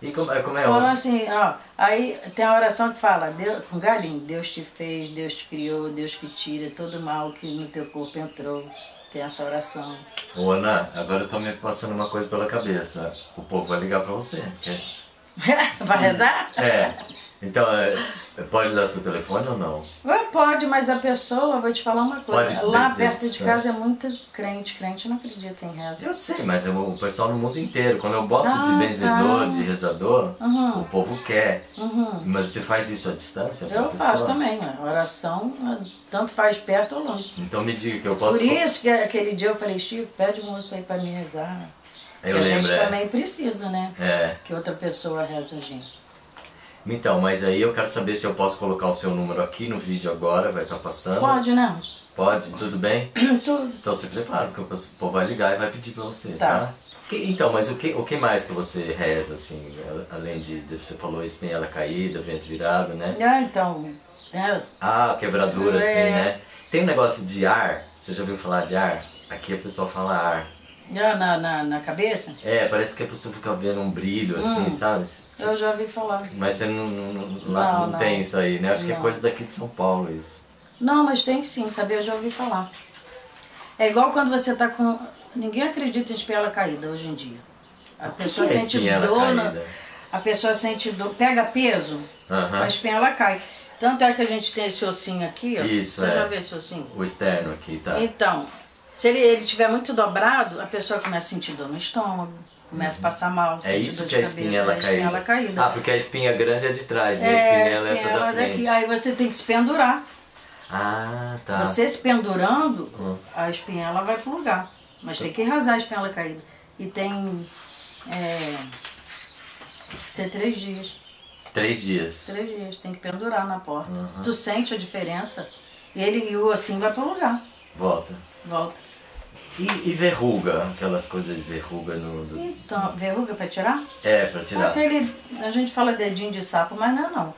Speaker 1: E como, é- como é?
Speaker 3: Fala
Speaker 1: o-
Speaker 3: assim, ó, aí tem a oração que fala, Deus, com galinho, Deus te fez, Deus te criou, Deus que tira todo mal que no teu corpo entrou. Tem essa oração.
Speaker 1: Ô, Ana, agora eu tô me passando uma coisa pela cabeça. O povo vai ligar pra você. quer?
Speaker 3: Vai rezar?
Speaker 1: É. Então, é, pode dar seu telefone ou não?
Speaker 3: Pode, mas a pessoa, vou te falar uma coisa.
Speaker 1: Pode
Speaker 3: Lá perto de casa é muito crente, crente não acredita em reza.
Speaker 1: Eu sei, mas é o pessoal no mundo inteiro. Quando eu boto de
Speaker 3: Ah,
Speaker 1: benzedor,
Speaker 3: tá.
Speaker 1: de rezador,
Speaker 3: Uhum.
Speaker 1: o povo quer.
Speaker 3: Uhum.
Speaker 1: Mas você faz isso à distância?
Speaker 3: Eu faço também, ué. oração, tanto faz perto ou longe.
Speaker 1: Então me diga que eu posso.
Speaker 3: Por isso que aquele dia eu falei, Chico, pede um moço aí pra me rezar.
Speaker 1: Eu
Speaker 3: Porque a
Speaker 1: lembro,
Speaker 3: gente
Speaker 1: é.
Speaker 3: também precisa, né?
Speaker 1: É.
Speaker 3: Que outra pessoa reza a gente.
Speaker 1: Então, mas aí eu quero saber se eu posso colocar o seu número aqui no vídeo agora, vai estar passando.
Speaker 3: Pode, né?
Speaker 1: Pode? Tudo bem?
Speaker 3: Tudo.
Speaker 1: Então se prepara, porque o povo vai ligar e vai pedir pra você,
Speaker 3: Tá.
Speaker 1: tá? Que- então, mas o que, o que mais que você reza, assim, além de, de- você falou espinhela caída, vento virado, né?
Speaker 3: Ah, então, é,
Speaker 1: Ah, quebradura, assim,
Speaker 3: É.
Speaker 1: né? Tem um negócio de ar, você já ouviu falar de ar? Aqui a pessoa fala ar.
Speaker 3: Na, na, na cabeça,
Speaker 1: É, parece que a pessoa fica vendo um brilho, assim,
Speaker 3: Hum.
Speaker 1: sabe?
Speaker 3: eu já ouvi falar.
Speaker 1: Mas você não, não, não- lá
Speaker 3: Não,
Speaker 1: não,
Speaker 3: não.
Speaker 1: tem isso aí, né? Acho que é
Speaker 3: Não.
Speaker 1: coisa daqui de São Paulo isso.
Speaker 3: Não, mas tem sim, sabe? Eu já ouvi falar. É igual quando você tá com. Ninguém acredita em espinhela caída hoje em dia. A pessoa
Speaker 1: é
Speaker 3: sente dor. na-? A pessoa sente dor, pega peso,
Speaker 1: Aham.
Speaker 3: a espinhela cai. Tanto é que a gente tem esse ossinho aqui, ó.
Speaker 1: Isso,
Speaker 3: Você
Speaker 1: é.
Speaker 3: já viu esse ossinho?
Speaker 1: O externo aqui, tá?
Speaker 3: Então, se ele, ele tiver muito dobrado, a pessoa começa a sentir dor no estômago, começa a passar mal.
Speaker 1: É isso que é a espinhela
Speaker 3: é a espinhela
Speaker 1: caída.
Speaker 3: caída.
Speaker 1: Ah, porque a espinha grande é de trás e a
Speaker 3: é,
Speaker 1: espinhela é
Speaker 3: a
Speaker 1: essa da frente.
Speaker 3: daqui. Aí você tem que se pendurar.
Speaker 1: Ah, tá.
Speaker 3: Você se pendurando,
Speaker 1: Hum.
Speaker 3: a espinhela vai pro lugar. Mas tem que rasar a espinhela caída. E tem. É, que ser três dias.
Speaker 1: Três dias.
Speaker 3: Três dias. Tem que pendurar na porta.
Speaker 1: Uhum.
Speaker 3: Tu sente a diferença. E ele e o assim vai pro lugar.
Speaker 1: Volta.
Speaker 3: Volta.
Speaker 1: E, e verruga? Aquelas coisas de verruga no. do-
Speaker 3: Então, verruga pra tirar?
Speaker 1: É, pra tirar.
Speaker 3: Aquele, a gente fala dedinho de sapo, mas não é não.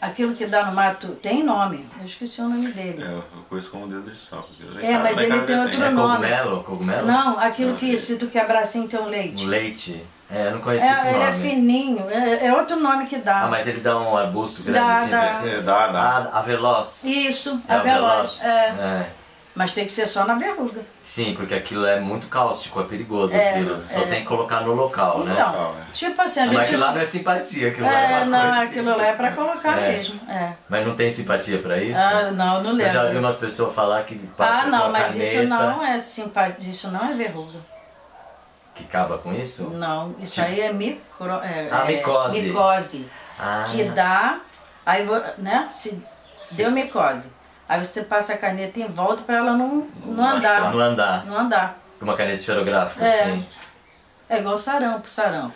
Speaker 3: Aquilo que dá no mato tem nome, eu esqueci o nome dele.
Speaker 4: É, eu conheço como dedo de sapo.
Speaker 3: É, mas ele tem outro
Speaker 1: É
Speaker 3: nome.
Speaker 1: cogumelo? Cogumelo?
Speaker 3: Não, aquilo
Speaker 4: Não,
Speaker 3: que se tu quebrar assim tem um leite.
Speaker 1: Um leite? É, eu não conheço esse
Speaker 3: É, ele é
Speaker 1: nome.
Speaker 3: fininho, é, é outro nome que dá.
Speaker 1: Ah, mas ele dá um arbusto grande
Speaker 3: Dá,
Speaker 1: assim,
Speaker 3: dá.
Speaker 1: assim.
Speaker 4: É, dá, dá.
Speaker 1: Ah, a veloz.
Speaker 3: Isso,
Speaker 1: É
Speaker 3: a veloz. É.
Speaker 1: É.
Speaker 3: Mas tem que ser só na verruga.
Speaker 1: Sim, porque aquilo é muito cáustico, é perigoso
Speaker 3: É,
Speaker 1: aquilo. Só
Speaker 3: é.
Speaker 1: tem que colocar no local, né?
Speaker 3: Então,
Speaker 4: Legal, é.
Speaker 3: tipo assim, a
Speaker 1: Mas
Speaker 3: gente.
Speaker 1: aquilo lá não é simpatia, aquilo lá é
Speaker 3: É,
Speaker 1: uma
Speaker 3: não,
Speaker 1: coisa
Speaker 3: aquilo
Speaker 1: que-
Speaker 3: lá é pra colocar
Speaker 1: É.
Speaker 3: mesmo. É.
Speaker 1: Mas não tem simpatia pra isso?
Speaker 3: Ah, não, não
Speaker 1: Eu já vi
Speaker 3: lembro.
Speaker 1: umas pessoas falar que passa
Speaker 3: Ah, não, mas
Speaker 1: caneta
Speaker 3: isso não é simpatia, isso não é verruga.
Speaker 1: Que acaba com isso?
Speaker 3: Não, isso aí é micro. É,
Speaker 1: Ah,
Speaker 3: é
Speaker 1: micose.
Speaker 3: micose.
Speaker 1: Ah,
Speaker 3: Que dá. Aí, né? Se deu micose. Aí você passa a caneta em volta pra ela não, não andar.
Speaker 1: não andar.
Speaker 3: Não andar.
Speaker 1: Com uma caneta esferográfica,
Speaker 3: É.
Speaker 1: assim.
Speaker 3: É igual sarampo, sarampo.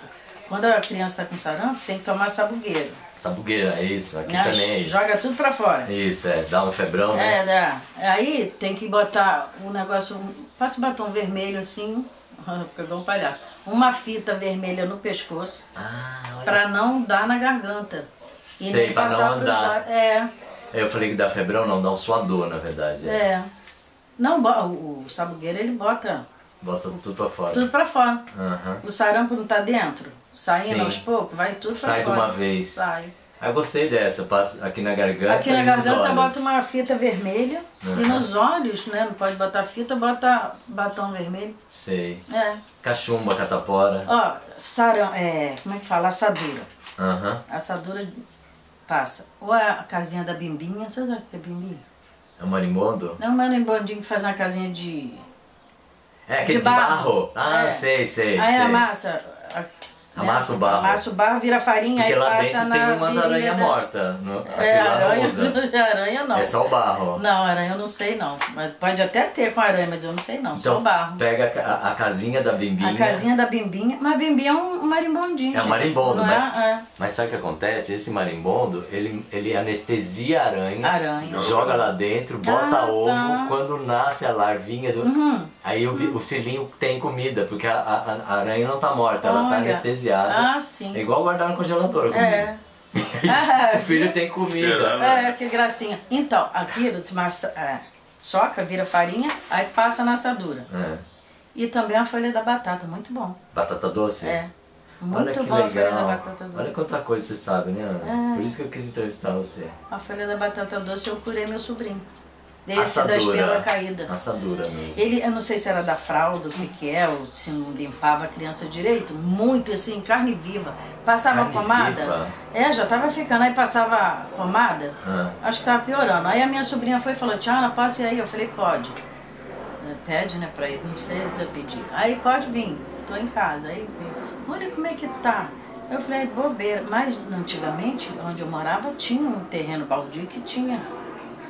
Speaker 3: Quando a criança tá com sarampo, tem que tomar sabugueiro.
Speaker 1: Sabugueira, é isso. Aqui
Speaker 3: né?
Speaker 1: também é isso.
Speaker 3: Joga tudo pra fora.
Speaker 1: Isso, é. Dá um febrão, né?
Speaker 3: É, dá. Aí tem que botar um negócio, passa batom vermelho assim, fica igual um palhaço. Uma fita vermelha no pescoço
Speaker 1: Ah,
Speaker 3: pra não dar na garganta. E
Speaker 1: Sei,
Speaker 3: nem
Speaker 1: pra não andar.
Speaker 3: ar- É,
Speaker 1: Eu falei que dá febrão, não, dá um suador, na verdade.
Speaker 3: é. Não, bo- o, o sabugueiro ele bota
Speaker 1: Bota tudo pra fora.
Speaker 3: tudo pra fora.
Speaker 1: Aham.
Speaker 3: O sarampo não tá dentro, saindo
Speaker 1: Sim.
Speaker 3: aos poucos, vai tudo pra
Speaker 1: Sai de
Speaker 3: fora.
Speaker 1: uma vez.
Speaker 3: Sai.
Speaker 1: Ah, gostei dessa. Passa aqui na garganta
Speaker 3: Aqui na
Speaker 1: e
Speaker 3: garganta bota uma fita vermelha e
Speaker 1: Uhum.
Speaker 3: nos olhos, né? Não pode botar fita, bota batom vermelho.
Speaker 1: Sei.
Speaker 3: É.
Speaker 1: Cachumba, catapora.
Speaker 3: Ó, saram, é, como é que fala? Assadura.
Speaker 1: Aham.
Speaker 3: Assadura passa. Ou é a casinha da bimbinha, você sabe o que é bimbinha?
Speaker 1: É um marimbondo?
Speaker 3: Não, mas em bandinho que faz uma casinha de...
Speaker 1: É aquele
Speaker 3: De
Speaker 1: de
Speaker 3: barro.
Speaker 1: barro. Ah,
Speaker 3: É.
Speaker 1: sei, sei.
Speaker 3: Aí
Speaker 1: sei.
Speaker 3: amassa...
Speaker 1: Amassa o barro.
Speaker 3: Amassa o barro, vira farinha,
Speaker 1: Porque
Speaker 3: aí
Speaker 1: lá dentro tem umas aranhas
Speaker 3: da-
Speaker 1: mortas. No...
Speaker 3: É,
Speaker 1: lá não
Speaker 3: aranha, aranha não.
Speaker 1: É só o barro.
Speaker 3: Não, aranha eu não sei não. Mas pode até ter com aranha, mas eu não sei não. só
Speaker 1: Então
Speaker 3: o barro.
Speaker 1: pega a, a casinha da bimbinha.
Speaker 3: A casinha da bimbinha. Mas a bimbinha é um marimbondinho.
Speaker 1: É um marimbondo, né?
Speaker 3: é? É.
Speaker 1: Mas sabe o que acontece? Esse marimbondo, ele, ele anestesia a aranha,
Speaker 3: Aranha.
Speaker 1: joga lá dentro, bota
Speaker 3: Ah,
Speaker 1: ovo,
Speaker 3: tá.
Speaker 1: quando nasce a larvinha, do...
Speaker 3: Uhum.
Speaker 1: aí o, o filhinho tem comida, porque a, a- a aranha não tá morta, ela tá
Speaker 3: Olha. Ah, sim.
Speaker 1: É igual guardar no congelador.
Speaker 3: É.
Speaker 1: comida.
Speaker 3: Ah,
Speaker 1: o filho tem comida.
Speaker 4: Cheirando.
Speaker 3: É, que gracinha. Então, aquilo massa, é, soca, vira farinha, aí passa na assadura.
Speaker 1: É.
Speaker 3: E também a folha da batata, muito bom.
Speaker 1: Batata doce?
Speaker 3: É.
Speaker 1: Olha
Speaker 3: Muito
Speaker 1: que
Speaker 3: bom a folha da
Speaker 1: legal.
Speaker 3: batata doce.
Speaker 1: Olha quanta coisa você sabe, né, Ana?
Speaker 3: É.
Speaker 1: Por isso que eu quis entrevistar você.
Speaker 3: A folha da batata doce eu curei meu sobrinho. Desse da
Speaker 1: Assadura.
Speaker 3: caída.
Speaker 1: Assadura mesmo.
Speaker 3: Ele, eu não sei se era da fralda, o que que é, ou se não limpava a criança direito, muito assim, carne viva. Passava
Speaker 1: Carne
Speaker 3: pomada.
Speaker 1: viva?
Speaker 3: É, já tava ficando, aí passava pomada,
Speaker 1: Ah.
Speaker 3: acho que tava piorando. Aí a minha sobrinha foi e falou, Tiana, passe aí. Eu falei, pode. É, Pede, né, pra ele, não sei se eu pedi. Aí pode vir, tô em casa. Aí olha como é que tá. Eu falei, bobeira. Mas antigamente, onde eu morava, tinha um terreno baldio que tinha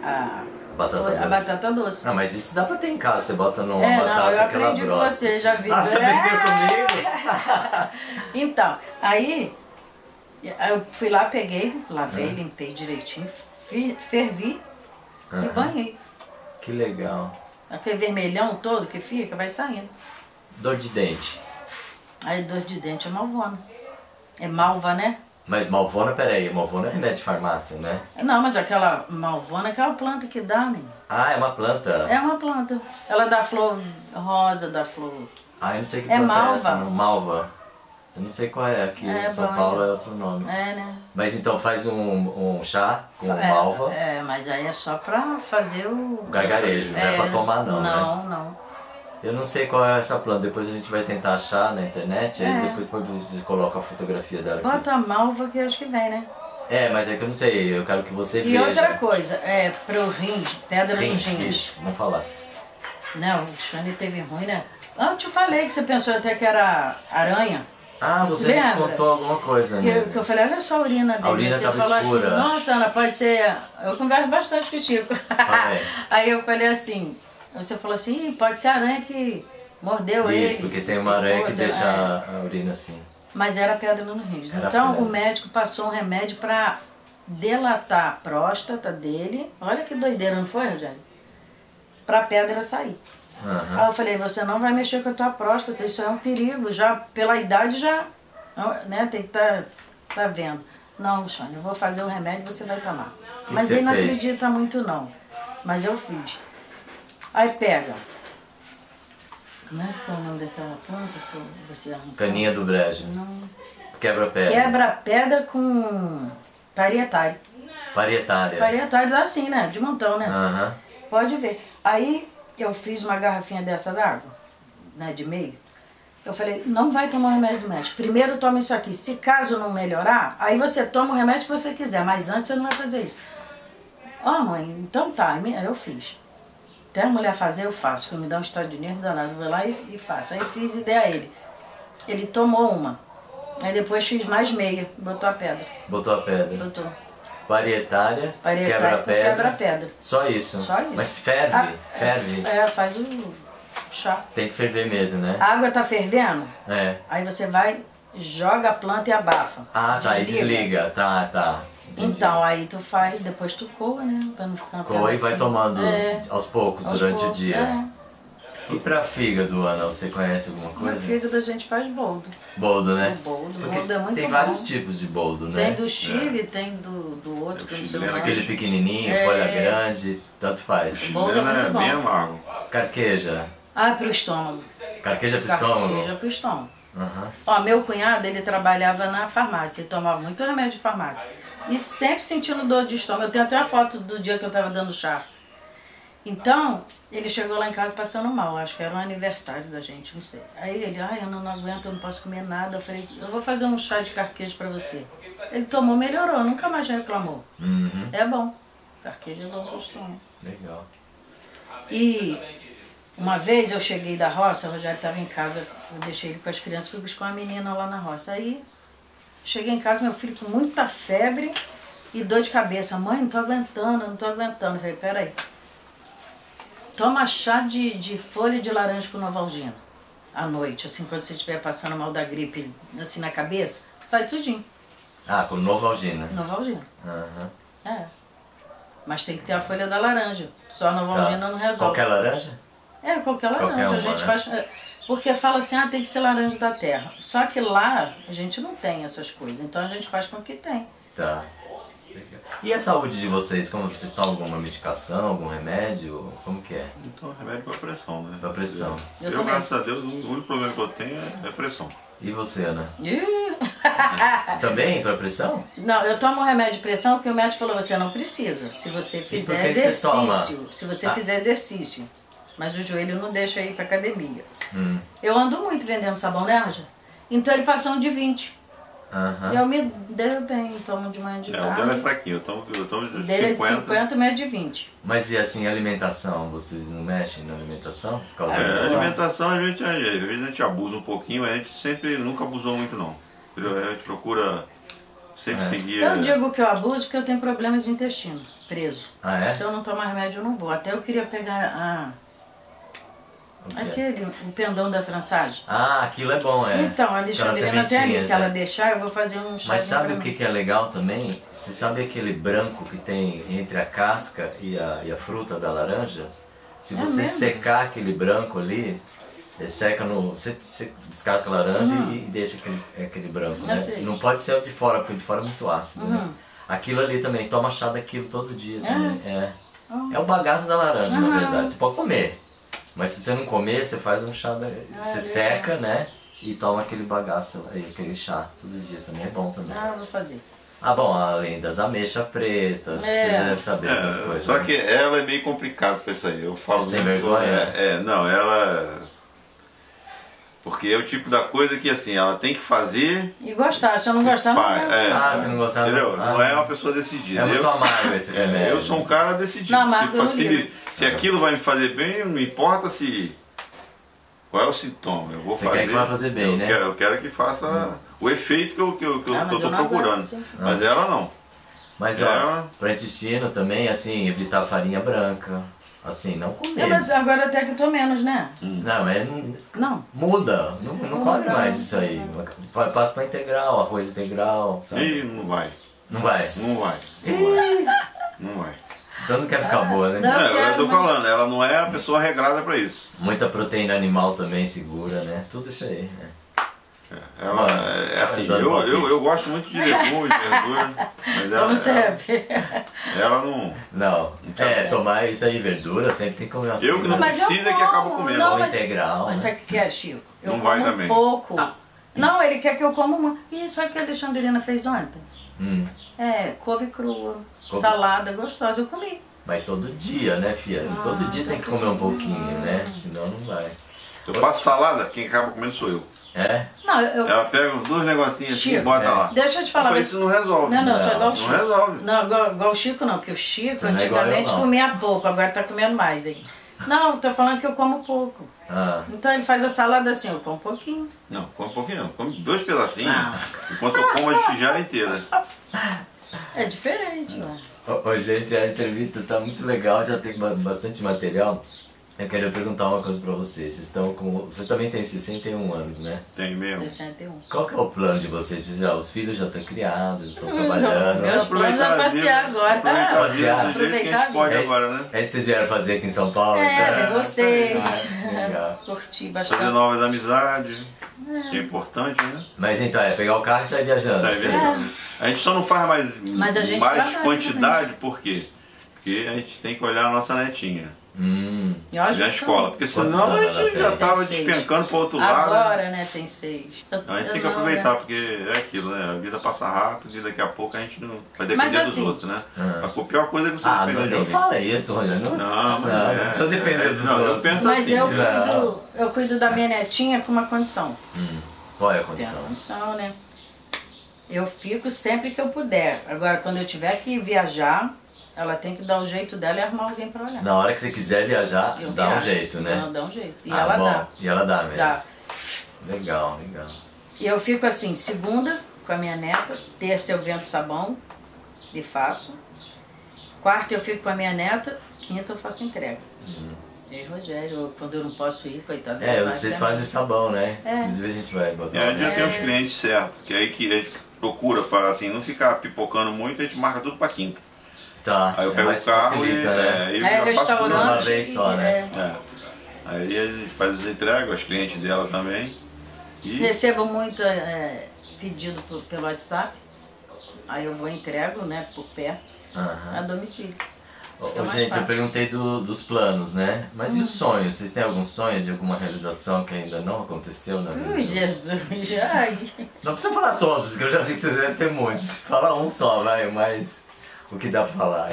Speaker 3: a
Speaker 1: Batata
Speaker 3: a
Speaker 1: doce.
Speaker 3: batata doce.
Speaker 1: Não, mas isso dá pra ter em casa. Você bota numa
Speaker 3: É,
Speaker 1: batata
Speaker 3: não, eu aprendi com você, já vi.
Speaker 1: Ah, você
Speaker 3: É.
Speaker 1: aprendeu comigo?
Speaker 3: Então, aí eu fui lá, peguei, lavei,
Speaker 1: É.
Speaker 3: limpei direitinho, fervi e
Speaker 1: Aham.
Speaker 3: banhei.
Speaker 1: Que legal.
Speaker 3: Aquele vermelhão todo que fica, vai saindo.
Speaker 1: Dor de dente.
Speaker 3: Aí dor de dente é malvona. É malva, né?
Speaker 1: Mas malvona, peraí, malvona é remédio de farmácia, né?
Speaker 3: Não, mas aquela malvona é aquela planta que dá, né?
Speaker 1: Ah, é uma planta.
Speaker 3: É uma planta. Ela dá flor rosa, dá flor.
Speaker 1: Ah, eu não sei que
Speaker 3: É
Speaker 1: planta é
Speaker 3: malva.
Speaker 1: essa, não. Malva. Eu não sei qual é, aqui
Speaker 3: É,
Speaker 1: em São
Speaker 3: banha.
Speaker 1: Paulo é outro nome.
Speaker 3: É, né?
Speaker 1: Mas então faz um, um chá com
Speaker 3: é,
Speaker 1: malva.
Speaker 3: É, mas aí é só pra fazer o.
Speaker 1: Gargarejo, não é pra tomar não, né?
Speaker 3: Não, não.
Speaker 1: Eu não sei qual é essa planta, depois a gente vai tentar achar na internet, aí
Speaker 3: É.
Speaker 1: depois você coloca a fotografia dela aqui.
Speaker 3: Bota a malva que eu acho que vem, né?
Speaker 1: É, mas é que eu não sei, eu quero que você
Speaker 3: E
Speaker 1: veja.
Speaker 3: outra coisa, é pro rins, pedra
Speaker 1: Rins,
Speaker 3: nos rins.
Speaker 1: isso, vamos falar.
Speaker 3: Não, o Xane teve ruim, né? Ah, eu te falei que você pensou até que era aranha.
Speaker 1: Ah, você me
Speaker 3: Lembra?
Speaker 1: contou alguma coisa, né?
Speaker 3: eu, eu falei, olha só a urina dele.
Speaker 1: A urina
Speaker 3: você
Speaker 1: tava
Speaker 3: falou
Speaker 1: escura.
Speaker 3: assim, nossa, Ana, pode ser. Eu converso bastante contigo.
Speaker 1: é.
Speaker 3: Aí eu falei assim, você falou assim, "Ih, pode ser aranha que mordeu ele.
Speaker 1: Isso, porque tem uma aranha que deixa
Speaker 3: é.
Speaker 1: a, urina assim.
Speaker 3: Mas era pedra no rins.
Speaker 1: Era
Speaker 3: Então
Speaker 1: pedra.
Speaker 3: o médico passou um remédio pra delatar a próstata dele. Olha que doideira, não foi, Rogério? pra pedra sair.
Speaker 1: Aham.
Speaker 3: Aí eu falei, você não vai mexer com a tua próstata, isso é um perigo. Já pela idade já, né, tem que estar tá, vendo. Não, Xane, eu vou fazer o remédio e você vai tomar.
Speaker 1: Que
Speaker 3: Mas ele não acredita muito não. Mas eu fiz. Aí pega. Como é que é o nome daquela planta que você arrancou?
Speaker 1: Caninha do brejo. Quebra-pedra.
Speaker 3: Quebra pedra com parietário.
Speaker 1: Parietária.
Speaker 3: Parietário dá assim, né? De montão, né?
Speaker 1: Aham.
Speaker 3: Pode ver. Aí eu fiz uma garrafinha dessa d'água, né, de meio. Eu falei, não vai tomar o remédio do médico. Primeiro toma isso aqui. Se caso não melhorar, aí você toma o remédio que você quiser. Mas antes você não vai fazer isso. Ó, mãe, então tá. Eu fiz. Até a mulher fazer, eu faço. Que me dá um estado de nervo danado. Eu vou lá e, e faço. Aí fiz e dei a ele. Ele tomou uma. Aí depois fiz mais meia. Botou a pedra.
Speaker 1: Botou a pedra.
Speaker 3: Botou.
Speaker 1: Parietária, quebra-pedra.
Speaker 3: quebra-pedra.
Speaker 1: Só isso.
Speaker 3: Só isso.
Speaker 1: Mas ferve,
Speaker 3: Ah,
Speaker 1: ferve.
Speaker 3: É, faz o chá.
Speaker 1: Tem que ferver mesmo, né?
Speaker 3: A água tá fervendo,
Speaker 1: É.
Speaker 3: aí você vai, joga a planta e abafa.
Speaker 1: Ah, tá, e desliga. Tá, tá. Entendi.
Speaker 3: Então, aí tu faz, depois tu coa, né? Pra não ficar
Speaker 1: Coa e vai
Speaker 3: pedacinho.
Speaker 1: tomando
Speaker 3: É,
Speaker 1: aos poucos
Speaker 3: aos
Speaker 1: durante o
Speaker 3: poucos,
Speaker 1: dia.
Speaker 3: É.
Speaker 1: E pra fígado, Ana, você conhece alguma
Speaker 3: No
Speaker 1: coisa?
Speaker 3: fígado a gente faz boldo.
Speaker 1: Boldo, né?
Speaker 3: O boldo, o
Speaker 1: Porque
Speaker 3: boldo é muito
Speaker 1: tem
Speaker 3: bom.
Speaker 1: vários tipos de boldo, né?
Speaker 3: Tem do Chile, tem do, do outro, que eu não sei o nome.
Speaker 1: Aquele pequenininho,
Speaker 3: É.
Speaker 1: folha grande, tanto faz.
Speaker 3: Boldo é
Speaker 4: Chileno é
Speaker 3: muito bom.
Speaker 4: bem amargo.
Speaker 1: Carqueja.
Speaker 3: Ah, pro estômago.
Speaker 1: Carqueja pro estômago?
Speaker 3: Carqueja pro estômago.
Speaker 1: Aham.
Speaker 3: Ó, meu cunhado, ele trabalhava na farmácia, ele tomava muito remédio de farmácia. E sempre sentindo dor de estômago. Eu tenho até a foto do dia que eu tava dando chá. Então, ele chegou lá em casa passando mal, acho que era um aniversário da gente, não sei. Aí ele, ai, eu não, não aguento, eu não posso comer nada. Eu falei, eu vou fazer um chá de carqueja pra você. Ele tomou, melhorou, nunca mais reclamou.
Speaker 1: Uhum.
Speaker 3: É bom. É bom pro estômago.
Speaker 1: Legal.
Speaker 3: E uma vez eu cheguei da roça, o Rogério estava em casa, eu deixei ele com as crianças, fui buscar uma menina lá na roça. Aí cheguei em casa, meu filho com muita febre e dor de cabeça. Mãe, não tô aguentando, não tô aguentando. Eu falei, peraí. Toma chá de, de folha de laranja com novalgina. À noite, assim, quando você estiver passando mal da gripe, assim, na cabeça, sai tudinho.
Speaker 1: Ah, com novalgina.
Speaker 3: Novalgina.
Speaker 1: Aham.
Speaker 3: É. Mas tem que ter a folha da laranja. Só a novalgina
Speaker 1: Tá.
Speaker 3: não resolve.
Speaker 1: Qualquer laranja?
Speaker 3: É, qualquer laranja.
Speaker 1: Qualquer uma,
Speaker 3: a gente
Speaker 1: né?
Speaker 3: faz. é, Porque fala assim, ah, tem que ser laranja da terra. Só que lá a gente não tem essas coisas. Então a gente faz com o que tem.
Speaker 1: Tá. E a saúde de vocês? Como vocês tomam alguma medicação, algum remédio? Como que é?
Speaker 4: Então, remédio pra pressão, né?
Speaker 1: Pra pressão.
Speaker 3: Eu
Speaker 4: Eu, graças a Deus, o único problema que eu tenho é, é pressão.
Speaker 1: E você, Ana? Também pra pressão?
Speaker 3: Não, eu tomo remédio de pressão porque o médico falou, você não precisa. Se você
Speaker 1: por
Speaker 3: fizer
Speaker 1: você
Speaker 3: exercício.
Speaker 1: toma?
Speaker 3: Se você
Speaker 1: Ah.
Speaker 3: fizer exercício. Mas o joelho não deixa ir pra academia.
Speaker 1: Hum.
Speaker 3: Eu ando muito vendendo sabão Nerja. Então ele passou um de 20.
Speaker 1: Aham.
Speaker 3: Eu me deu bem, tomo de manhã de
Speaker 4: É, o dele é
Speaker 3: tarde.
Speaker 4: fraquinho, eu tomo, eu tomo de
Speaker 3: dele é de
Speaker 4: 50.
Speaker 3: 50 e o meu é de 20.
Speaker 1: Mas e assim, alimentação? Vocês não mexem na alimentação? Por causa
Speaker 4: É,
Speaker 1: da
Speaker 4: a alimentação a gente, às vezes a gente abusa um pouquinho, mas a gente sempre, nunca abusou muito não. A gente procura sempre
Speaker 1: É.
Speaker 4: seguir.
Speaker 3: Eu digo que eu abuso porque eu tenho problemas de intestino, preso.
Speaker 1: Ah, é?
Speaker 3: Se eu não tomar remédio, eu não vou. Até eu queria pegar ah,
Speaker 1: quê?
Speaker 3: Aquele, o pendão da trançagem.
Speaker 1: Ah, aquilo é bom, é.
Speaker 3: Então, a Alexandrina tem ali. Se ela
Speaker 1: né?
Speaker 3: deixar, eu vou fazer um chá
Speaker 1: Mas sabe o que, que é legal também? Você sabe aquele branco que tem entre a casca e a, e a fruta da laranja? Se
Speaker 3: É
Speaker 1: você secar aquele branco ali, você seca no. Você, você descasca a laranja
Speaker 3: Uhum.
Speaker 1: e, deixa aquele, aquele branco, né? Não pode ser o de fora, porque o de fora é muito ácido, né?
Speaker 3: Uhum.
Speaker 1: Aquilo ali também, toma chá daquilo todo dia também. É.
Speaker 3: Oh.
Speaker 1: É o bagaço da laranja,
Speaker 3: Uhum.
Speaker 1: na verdade. Você pode comer. Mas se você não comer, você faz um chá, da... você
Speaker 3: é
Speaker 1: seca, né? E toma aquele bagaço aí, aquele chá todo dia também. É bom também.
Speaker 3: Ah, eu vou fazer.
Speaker 1: Ah, bom, além das ameixas pretas,
Speaker 3: É.
Speaker 1: você deve saber essas
Speaker 4: É,
Speaker 1: coisas.
Speaker 4: só
Speaker 1: né?
Speaker 4: que ela é meio complicado pra isso aí. Eu falo.
Speaker 1: É sem vergonha?
Speaker 4: É, é, não, ela. Porque é o tipo da coisa que assim, ela tem que fazer.
Speaker 3: E gostar. Se eu não gostar, não
Speaker 4: faz. É,
Speaker 1: Ah, se não gostar, não-
Speaker 4: Entendeu?
Speaker 1: ah.
Speaker 4: Não é uma pessoa decidida.
Speaker 1: É muito
Speaker 4: eu,
Speaker 1: amargo esse
Speaker 4: é,
Speaker 1: remédio.
Speaker 4: eu sou um cara decidido.
Speaker 3: Não, amargo eu não
Speaker 4: se, se,
Speaker 3: ligo.
Speaker 4: se aquilo vai me fazer bem, não importa se. Qual é o sintoma? Eu vou
Speaker 1: Você
Speaker 4: fazer.
Speaker 1: quer que vai fazer bem,
Speaker 4: eu
Speaker 1: né?
Speaker 4: Quero, eu quero que faça o efeito que eu, que eu, que eu,
Speaker 3: Ah,
Speaker 4: que eu tô
Speaker 3: não
Speaker 4: procurando.
Speaker 3: sim.
Speaker 4: Mas ela não.
Speaker 1: Mas
Speaker 4: Ela-
Speaker 1: ó, para intestino também, assim, evitar farinha branca. Assim, não comer.
Speaker 3: É, mas agora até que eu tô menos, né?
Speaker 1: Não, é. não-
Speaker 3: Não.
Speaker 1: Muda, não, não
Speaker 3: Muda.
Speaker 1: come mais isso aí. Vai- Passa pra integral, arroz integral, sabe?
Speaker 4: E não vai.
Speaker 1: Não vai.
Speaker 4: Não vai. Não vai. Não vai.
Speaker 1: Então não quer ficar boa, né?
Speaker 3: Não.
Speaker 4: É, eu tô
Speaker 3: mas-
Speaker 4: falando, ela não é a pessoa regrada pra isso.
Speaker 1: Muita proteína animal também segura, né? Tudo isso aí. né?
Speaker 4: Ela é assim,
Speaker 1: Dando
Speaker 4: eu,
Speaker 1: palpite.
Speaker 4: eu, eu gosto muito de legumes, de verdura, mas ela,
Speaker 3: Como sempre.
Speaker 4: ela não.
Speaker 1: Não, é, tomar isso aí, verdura, sempre tem que comer umas
Speaker 4: Eu que não.
Speaker 3: Mas eu
Speaker 4: precisa que acaba
Speaker 3: como,
Speaker 4: comendo.
Speaker 3: Não, mas-
Speaker 1: integral,
Speaker 3: Mas
Speaker 1: né?
Speaker 3: sabe o que é, Chico? Eu
Speaker 4: Não
Speaker 3: como
Speaker 4: vai
Speaker 3: um
Speaker 4: também.
Speaker 3: pouco.
Speaker 1: Ah.
Speaker 3: Não, ele quer que eu coma muito. E sabe o que a Alexandrina fez ontem?
Speaker 1: Hum,
Speaker 3: É, couve crua,
Speaker 1: Couve.
Speaker 3: salada gostosa. Eu comi.
Speaker 1: mas todo dia, né, filha? todo dia tem que comer um pouquinho, né? Senão não vai.
Speaker 4: Eu faço salada, quem acaba comendo sou eu.
Speaker 1: É?
Speaker 3: Não, eu.
Speaker 4: Ela pega os dois negocinhos assim e
Speaker 3: Chico,
Speaker 4: bota
Speaker 1: é.
Speaker 4: lá.
Speaker 3: Deixa eu te
Speaker 4: Eu
Speaker 3: falar.
Speaker 4: falei,
Speaker 3: mas-
Speaker 4: isso não resolve.
Speaker 3: Não, não, eu sou
Speaker 1: Não,
Speaker 3: igual o
Speaker 4: não
Speaker 3: Chico.
Speaker 4: resolve.
Speaker 3: Não, igual, igual o Chico não, porque o Chico
Speaker 1: não é
Speaker 3: antigamente
Speaker 1: não.
Speaker 3: comia pouco, agora tá comendo mais aí. Não, tô falando que eu como pouco.
Speaker 1: Ah,
Speaker 3: Então ele faz a salada assim, eu como um pouquinho.
Speaker 4: Não, come um pouquinho não. Come dois pedacinhos,
Speaker 3: Ah.
Speaker 4: enquanto eu como a tigela inteira.
Speaker 3: É diferente, né?
Speaker 1: Ô, ô, gente, a entrevista tá muito legal, já tem ba- bastante material. Eu quero perguntar uma coisa pra vocês. Vocês estão com. Você também tem 61 anos, né?
Speaker 4: Tem mesmo.
Speaker 3: 61.
Speaker 1: Qual que é o plano de vocês? Já, os filhos já estão criados, estão trabalhando.
Speaker 3: Meus planos é
Speaker 4: a
Speaker 3: passear agora.
Speaker 4: Aproveitar a vida
Speaker 1: Passear.
Speaker 3: Aproveitar a
Speaker 4: pode
Speaker 1: É
Speaker 4: agora, né?
Speaker 1: É isso que vocês vieram fazer aqui em São Paulo?
Speaker 3: É,
Speaker 1: então?
Speaker 3: ver vocês.
Speaker 1: Ah, legal.
Speaker 3: Curti
Speaker 4: Fazer
Speaker 3: bastante.
Speaker 4: novas amizades, que é importante, né?
Speaker 1: Mas então, é pegar o carro e sair viajando.
Speaker 4: Tá
Speaker 1: assim.
Speaker 4: vendo? A gente só não faz mais,
Speaker 3: Mas a gente
Speaker 4: mais quantidade, por quê? Porque a gente tem que olhar a nossa netinha
Speaker 1: Hum,
Speaker 3: E olha,
Speaker 4: e a escola. Porque senão a gente
Speaker 1: tem?
Speaker 4: já tava
Speaker 3: Seis.
Speaker 4: despencando pro outro lado.
Speaker 3: Agora, né, tem seis.
Speaker 4: Então a gente tem que
Speaker 3: Eu
Speaker 4: aproveitar,
Speaker 3: né?
Speaker 4: porque é aquilo, né? A vida passa rápido e daqui a pouco a gente não vai
Speaker 3: Mas
Speaker 4: depender
Speaker 3: assim-
Speaker 4: dos outros, né?
Speaker 1: Ah.
Speaker 4: A pior coisa é que você
Speaker 1: Ah,
Speaker 4: depender
Speaker 1: não,
Speaker 4: de
Speaker 1: nem
Speaker 4: alguém.
Speaker 1: fala isso, Rogério. Não,
Speaker 4: Não, mas
Speaker 1: não,
Speaker 4: é,
Speaker 1: não precisa depender
Speaker 4: é,
Speaker 1: dos
Speaker 4: não, eu
Speaker 1: outros.
Speaker 4: penso
Speaker 3: Mas
Speaker 4: assim,
Speaker 3: eu cuido, eu cuido da minha netinha com uma condição.
Speaker 1: Hum, qual é a
Speaker 3: Tem a
Speaker 1: condição?
Speaker 3: condição, né? Eu fico sempre que eu puder. Agora, quando eu tiver que viajar, ela tem que dar o jeito dela e arrumar alguém pra olhar.
Speaker 1: Na hora que você quiser viajar,
Speaker 3: Eu
Speaker 1: dá um
Speaker 3: viajo.
Speaker 1: jeito, né?
Speaker 3: Não, dá um jeito. E
Speaker 1: Ah,
Speaker 3: ela
Speaker 1: bom.
Speaker 3: dá.
Speaker 1: E ela dá mesmo.
Speaker 3: Dá.
Speaker 1: Legal, legal.
Speaker 3: E eu fico assim, segunda com a minha neta, terça eu vento sabão e faço. Quarta eu fico com a minha neta, quinta eu faço entrega. E aí, Rogério, quando eu não posso ir, coitado.
Speaker 1: É, vocês fazem sabão, né?
Speaker 3: É.
Speaker 1: Inclusive a gente vai botar.
Speaker 4: É, a
Speaker 1: um-
Speaker 4: gente tem os clientes certos, que é aí que a gente procura para assim, não ficar pipocando muito, a gente marca tudo pra quinta.
Speaker 1: Tá,
Speaker 4: Aí eu
Speaker 1: é
Speaker 4: pego
Speaker 1: mais
Speaker 4: o carro e,
Speaker 1: facilita, né?
Speaker 4: é, eu
Speaker 3: É,
Speaker 4: faço tudo
Speaker 3: restaurante.
Speaker 1: uma vez só, né?
Speaker 3: é,
Speaker 4: É. Aí a gente faz as entregas, os clientes dela também. E
Speaker 3: Recebo muito é, pedido por- pelo WhatsApp. Aí eu vou e entrego, né, por
Speaker 1: Aham.
Speaker 3: a domicílio.
Speaker 1: Ô, gente, eu
Speaker 3: fácil.
Speaker 1: perguntei do- dos planos, né? Mas e os sonhos? Vocês têm algum sonho de alguma realização que ainda não aconteceu na vida?
Speaker 3: Ui,
Speaker 1: de
Speaker 3: Jesus, ai.
Speaker 1: Não precisa falar todos, que eu já vi que vocês devem ter muitos. Fala um só, vai, mas o que dá pra falar.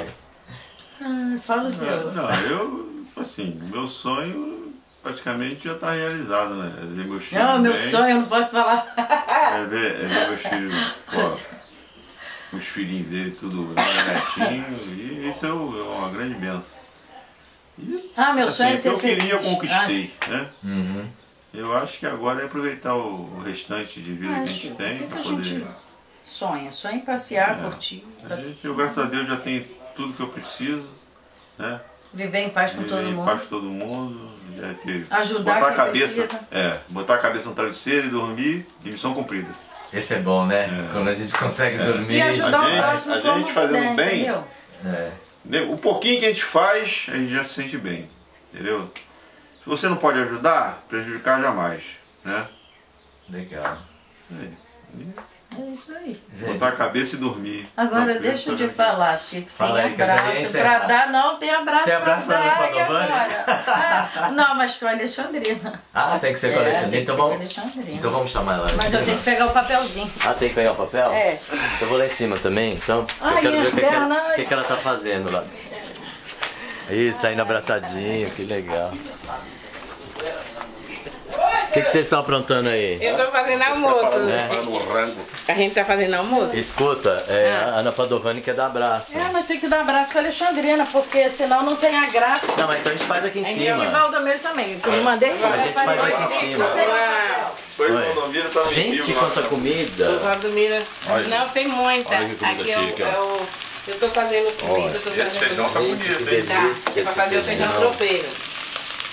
Speaker 3: Ai, Fala o
Speaker 4: não,
Speaker 3: teu.
Speaker 4: não, eu, assim, meu sonho praticamente já está realizado, né? É ver meus filhos.
Speaker 3: Não, meu
Speaker 4: bem,
Speaker 3: sonho, eu não posso falar.
Speaker 4: É ver, é ver meus filhos, ó, os filhinhos dele, tudo netinho, e isso é é uma grande benção. E,
Speaker 3: Ah, meu
Speaker 4: assim,
Speaker 3: sonho é
Speaker 4: o que
Speaker 3: ser
Speaker 4: eu queria, eu
Speaker 3: feliz.
Speaker 4: conquistei, né?
Speaker 1: Uhum.
Speaker 4: Eu acho que agora é aproveitar o, restante de vida
Speaker 3: Ah,
Speaker 4: que a
Speaker 3: acho.
Speaker 4: gente tem para poder.
Speaker 3: gente sonha? Sonha em passear,
Speaker 4: É.
Speaker 3: curtir,
Speaker 4: A gente, eu, graças a Deus, já tenho tudo que eu preciso, né?
Speaker 3: viver em paz com
Speaker 4: Viver
Speaker 3: todo
Speaker 4: em
Speaker 3: mundo.
Speaker 4: paz com todo mundo, já ter,
Speaker 3: Ajudar
Speaker 4: botar a cabeça,
Speaker 3: precisa.
Speaker 4: é, botar a cabeça no travesseiro e dormir, e missão cumprida.
Speaker 1: Esse é bom, né?
Speaker 4: É.
Speaker 1: Quando a gente consegue dormir.
Speaker 3: E ajudar
Speaker 4: A
Speaker 3: o
Speaker 4: gente-
Speaker 3: próximo
Speaker 4: a gente fazendo
Speaker 3: puder,
Speaker 4: bem,
Speaker 3: entendeu?
Speaker 1: É.
Speaker 4: Né, O pouquinho que a gente faz, a gente já se sente bem, entendeu? Se você não pode ajudar, prejudicar jamais, né?
Speaker 1: Legal.
Speaker 4: É,
Speaker 3: É isso aí.
Speaker 1: Gente,
Speaker 4: Botar a cabeça e dormir.
Speaker 3: Agora
Speaker 4: Tranquilo,
Speaker 3: deixa eu te falar, Chico.
Speaker 1: Fala
Speaker 3: tem
Speaker 1: aí,
Speaker 3: abraço
Speaker 1: encerrar.
Speaker 3: pra dar, não, tem abraço
Speaker 1: Tem abraço pra
Speaker 3: dar.
Speaker 1: dar pra
Speaker 3: e
Speaker 1: Giovanni?
Speaker 3: agora? Não, mas com a Alexandrina.
Speaker 1: Ah, tem que ser com a
Speaker 3: É,
Speaker 1: Alexandre.
Speaker 3: tem que
Speaker 1: Então vamos,
Speaker 3: Alexandrina.
Speaker 1: então vamos chamar ela.
Speaker 3: Mas eu tenho que pegar o papelzinho.
Speaker 1: Ah, tem que pegar o papel?
Speaker 3: É.
Speaker 1: Eu vou lá em cima também, então.
Speaker 3: Ai,
Speaker 1: eu quero ver o que, que, ela, que, que ela tá fazendo lá. Isso, saindo abraçadinho, que legal. O que, que vocês estão aprontando aí?
Speaker 2: Eu tô fazendo almoço.
Speaker 1: né?
Speaker 4: o rango.
Speaker 2: A gente tá fazendo almoço.
Speaker 1: Escuta, é, a Ana Padovani quer dar abraço.
Speaker 3: É, mas tem que dar abraço com a Alexandrina, porque senão não tem a graça.
Speaker 1: Não, mas então a gente faz aqui em
Speaker 3: E o
Speaker 1: cima.
Speaker 3: Valdomiro também, que eu mandei.
Speaker 1: A gente faz aqui em cima.
Speaker 4: Foi
Speaker 1: Oi.
Speaker 4: o Valdomiro tava em
Speaker 1: Gente,
Speaker 4: vivo lá.
Speaker 1: quanta comida.
Speaker 2: O Valdomiro.
Speaker 4: Olha.
Speaker 2: Não, tem muita.
Speaker 4: Olha
Speaker 2: Aqui eu,
Speaker 4: aqui, aqui, ó.
Speaker 2: eu, tô fazendo comida, eu tô
Speaker 4: Esse
Speaker 2: fazendo.
Speaker 4: feijão tá
Speaker 1: Gente,
Speaker 4: bonito, hein?
Speaker 2: Tá, é pra fazer o feijão. tropeiro.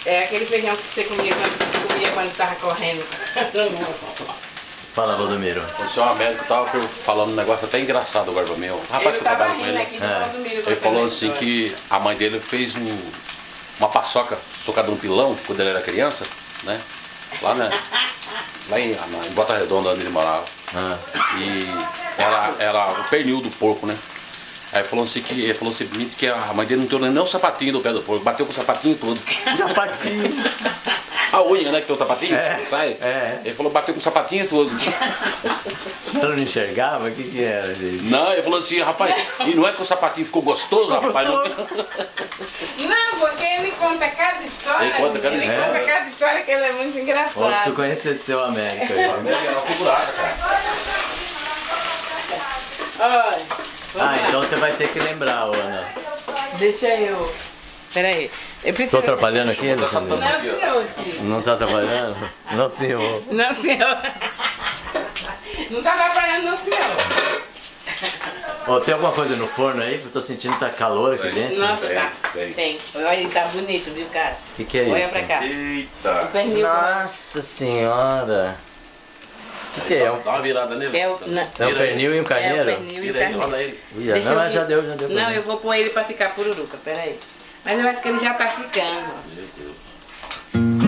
Speaker 2: É aquele feijão que você comia quando, comia quando tava correndo.
Speaker 1: Fala, Valdomiro.
Speaker 5: O senhor Américo tava falando um negócio até engraçado agora pra mim. O rapaz que
Speaker 2: eu tava
Speaker 5: trabalha com ele.
Speaker 1: É.
Speaker 5: Ele falou assim que a mãe dele fez um, uma paçoca socada num pilão quando ele era criança, né? Lá, na, lá em, em Bota Redonda, onde ele morava.
Speaker 1: Ah.
Speaker 5: E era, era o pernil do porco, né? Aí falou assim que ele falou seguinte que a mãe dele não tirou nem o sapatinho do pé do porco, bateu com o sapatinho todo.
Speaker 1: Sapatinho.
Speaker 5: A unha, né? Que tem o sapatinho,
Speaker 1: É,
Speaker 5: sai.
Speaker 1: é.
Speaker 5: Ele falou bateu com o sapatinho todo.
Speaker 1: Ela não enxergava? O que que era, gente?
Speaker 5: Não, ele falou assim, rapaz, e não é que o sapatinho ficou gostoso, rapaz? Não...
Speaker 2: Não, porque ele conta cada história.
Speaker 5: Ele conta cada
Speaker 2: ele
Speaker 5: história.
Speaker 2: conta cada história que ele é muito
Speaker 1: Ó, preciso
Speaker 2: engraçado.
Speaker 1: conhecer seu América aí.
Speaker 5: É uma figurada, cara.
Speaker 2: Olha,
Speaker 1: Ah, então você vai ter que lembrar, Ana.
Speaker 2: Deixa eu. Peraí. Eu preciso...
Speaker 1: Tô atrapalhando aqui, Alexandre?
Speaker 2: Não, senhor, tio.
Speaker 1: Não tá atrapalhando? Não, senhor.
Speaker 2: Não, senhor. Não tá atrapalhando, não, senhor.
Speaker 1: Ó, tem alguma coisa no forno aí? Porque eu tô sentindo que tá calor aqui dentro.
Speaker 2: Nossa,
Speaker 5: Tem,
Speaker 2: tá.
Speaker 5: tem.
Speaker 2: Olha, ele tá bonito, viu, cara?
Speaker 1: O que, que é
Speaker 2: Olha
Speaker 1: isso?
Speaker 2: pra cá.
Speaker 4: Eita!
Speaker 1: Nossa senhora. O que, que é? É
Speaker 5: Dá uma virada nele.
Speaker 2: É o, não,
Speaker 1: é um pernil e
Speaker 2: é o
Speaker 1: carneiro?
Speaker 2: pernil e o carneiro.
Speaker 5: roda ele.
Speaker 1: Ia, não,
Speaker 2: eu
Speaker 1: mas já deu, já deu.
Speaker 2: Não, eu vou pôr ele pra ficar pururuca, peraí. Mas eu acho que ele já tá ficando.
Speaker 5: Meu Deus.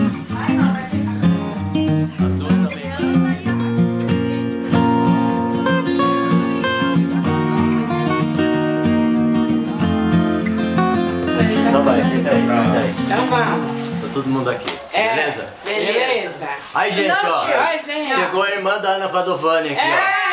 Speaker 1: Então vai, senta aí, senta aí.
Speaker 2: Então vamos.
Speaker 1: Tá todo mundo aqui.
Speaker 2: É,
Speaker 1: Beleza?
Speaker 2: Beleza.
Speaker 1: Aí, gente, ó.
Speaker 2: Oi, gente.
Speaker 1: Chegou a irmã da Ana Padovani aqui,
Speaker 2: É.
Speaker 1: ó.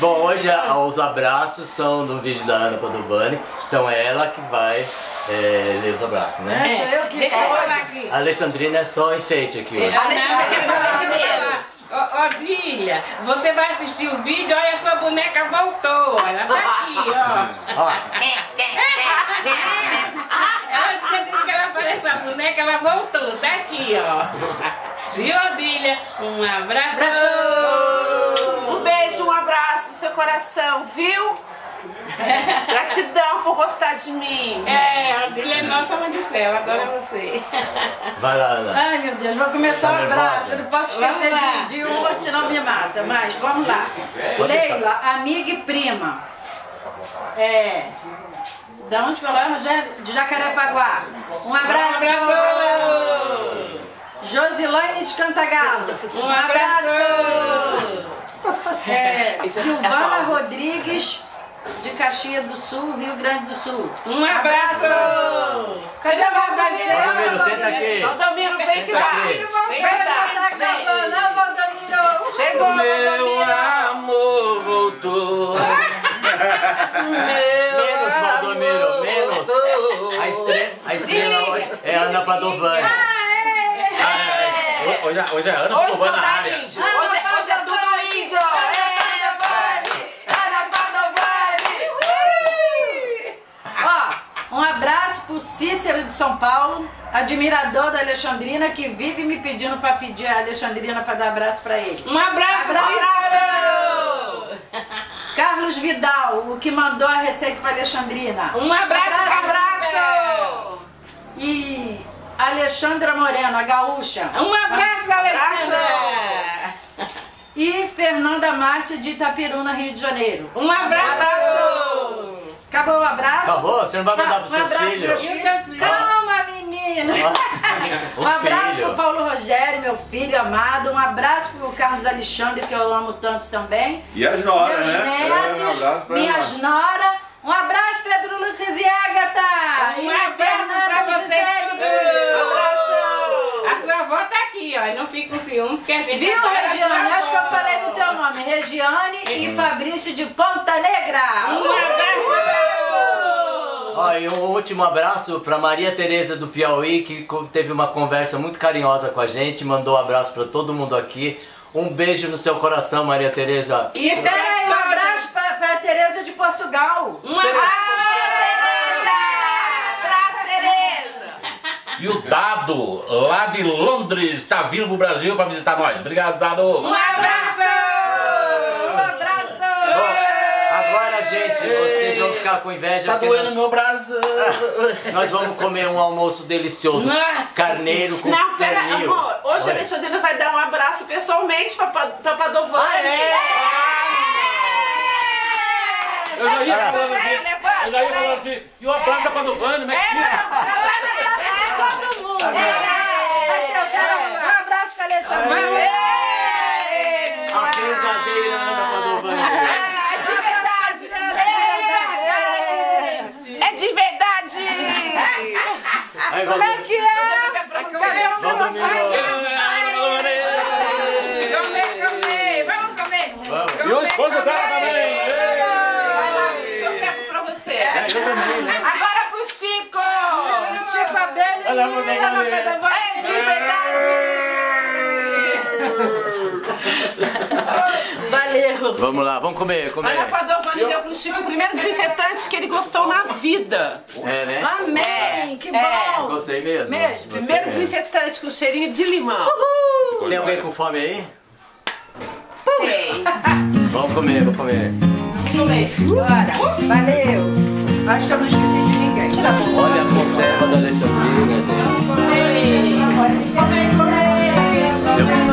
Speaker 1: Bom, hoje a- os abraços são do vídeo da Ana Padovani. Então é ela que vai é, ler os abraços, né?
Speaker 3: É, sou eu que
Speaker 2: Deixa eu aqui.
Speaker 1: A Alexandrina é só enfeite aqui hoje.
Speaker 2: Não, Dília, você vai assistir o vídeo, olha, a sua boneca voltou. Ela tá aqui, ó.
Speaker 1: Ó,
Speaker 2: Ela você disse que ela parece uma boneca, ela voltou, tá aqui, ó. Viu, Odília? Um abraço.
Speaker 6: Um beijo, um abraço no seu coração, viu? Gratidão por gostar de mim.
Speaker 2: É, a Odília é nossa mãe do céu, adora você.
Speaker 1: vai lá, Ana.
Speaker 3: Ai, meu Deus, vou começar
Speaker 1: Tá
Speaker 3: o abraço.
Speaker 1: nervosa?
Speaker 3: Eu não posso esquecer de, de uma, que senão me mata. Mas vamos lá. Leila, amiga e prima. É. Da onde falou, Rogério? De Jacarepaguá. Um abraço.
Speaker 2: Um abraço.
Speaker 3: Josilane de Cantagalo.
Speaker 2: Um abraço.
Speaker 3: É, Silvana Rodrigues, de Caxias do Sul, Rio Grande do Sul.
Speaker 2: Um abraço.
Speaker 3: Cadê o Valdomiro?
Speaker 1: Valdomiro, senta aqui.
Speaker 6: Valdomiro, vem que
Speaker 1: aqui.
Speaker 6: Vem que vai.
Speaker 3: acabando, não, Valdomiro?
Speaker 6: Chegou, Valdomiro.
Speaker 5: amor voltou.
Speaker 1: Menos, Valdomiro, menos. A estrela, a estrela hoje é Ana Padovani.
Speaker 5: Hoje, é- hoje é Ana
Speaker 6: Hoje
Speaker 5: Padovani
Speaker 6: não
Speaker 5: na
Speaker 6: dá
Speaker 5: área.
Speaker 6: índio. Hoje, é- hoje é tudo índio. É, Padovani. Ana Padovani.
Speaker 3: Um abraço pro Cícero de São Paulo, admirador da Alexandrina, que vive me pedindo pra pedir a Alexandrina pra dar abraço pra ele.
Speaker 2: Um abraço.
Speaker 3: Abraço. Carlos Vidal, o que mandou a receita pra Alexandrina.
Speaker 2: Um abraço.
Speaker 6: Abraço.
Speaker 3: E Alexandra Moreno, a gaúcha.
Speaker 2: Um abraço, Alexandra.
Speaker 3: E Fernanda Márcio de Itapiruna, Rio de Janeiro.
Speaker 2: Um abraço.
Speaker 3: Acabou o abraço?
Speaker 1: Acabou? Você não vai mandar pros
Speaker 3: um
Speaker 1: seus
Speaker 3: abraço
Speaker 1: filhos?
Speaker 2: E os
Speaker 3: filhos.
Speaker 2: seus filhos?
Speaker 3: Calma, menina. Um abraço
Speaker 1: filhos.
Speaker 3: pro Paulo Rogério, meu filho amado. Um abraço pro Carlos Alexandre, que eu amo tanto também.
Speaker 4: E as noras,
Speaker 3: Meus
Speaker 4: né?
Speaker 3: netos,
Speaker 4: É, um abraço
Speaker 3: minhas noras. Um abraço, Pedro Lucas e Agatha.
Speaker 2: Um
Speaker 3: e a
Speaker 2: abraço pra
Speaker 3: Fernanda
Speaker 2: vocês
Speaker 3: Gisele.
Speaker 2: todos. A sua avó tá aqui, ó. Não fica com ciúme, porque a gente
Speaker 3: Viu, Regiane? Acho que eu falei no teu nome. Regiane e Fabrício de Ponta Negra.
Speaker 2: Um abraço.
Speaker 1: Ó, e um último abraço pra Maria Tereza do Piauí, que teve uma conversa muito carinhosa com a gente, mandou um abraço pra todo mundo aqui. Um beijo no seu coração, Maria Tereza.
Speaker 3: E peraí, um abraço pra, pra Tereza de Portugal.
Speaker 2: Um abraço.
Speaker 6: Abraço, Tereza.
Speaker 5: E o Dado, lá de Londres, tá vindo pro Brasil pra visitar nós. Obrigado, Dado.
Speaker 2: Um abraço.
Speaker 3: Um abraço.
Speaker 1: Bom, agora a gente, vocês vão ficar com inveja.
Speaker 5: Tá doendo
Speaker 1: nós,
Speaker 5: meu braço.
Speaker 1: nós vamos comer um almoço delicioso.
Speaker 2: Nossa
Speaker 1: Carneiro com
Speaker 6: Não, pera,
Speaker 1: pernil.
Speaker 6: amor. Hoje a
Speaker 1: Oi.
Speaker 6: Alexandrina vai dar um abraço pessoalmente pra, pra, pra Padovani.
Speaker 1: Ah, é?
Speaker 5: Eu já ia falando assim. Eu já ia falando assim. E o abraço pra Dovani, mas que.
Speaker 3: Todo mundo. Quero um abraço com a Alexandre.
Speaker 1: A verdadeira Ana Padovani.
Speaker 6: É de verdade. É, é de verdade.
Speaker 3: Como é que é?
Speaker 1: Valdomiro.
Speaker 2: Comer, comer, vamos comer.
Speaker 1: Vamos.
Speaker 5: E o esposo dela também.
Speaker 6: Vai lá, Chico, eu quero pra você.
Speaker 1: É, eu também, né?
Speaker 6: Agora pro Chico.
Speaker 3: Chico Abelha
Speaker 1: Olha, vou pegar.
Speaker 6: É de verdade.
Speaker 3: Valeu.
Speaker 1: Vamos lá, vamos comer, comer.
Speaker 6: Mário deu pro Chico o primeiro desinfetante que ele gostou na vida.
Speaker 1: É, né?
Speaker 3: Amém! É, que
Speaker 6: é,
Speaker 3: bom! É.
Speaker 1: Gostei mesmo.
Speaker 3: Mesmo.
Speaker 6: Primeiro desinfetante com cheirinho de limão. Uhul!
Speaker 1: Tem alguém com fome aí?
Speaker 6: Tem.
Speaker 1: Vamos comer, vamos comer. Vamos comer.
Speaker 3: Bora. Valeu. Acho que eu não esqueci de ninguém. Tira a bolsa.
Speaker 1: Olha a conserva da Alexandrina, gente.
Speaker 3: Vamos comer. Vamos comer. Comer. Comer.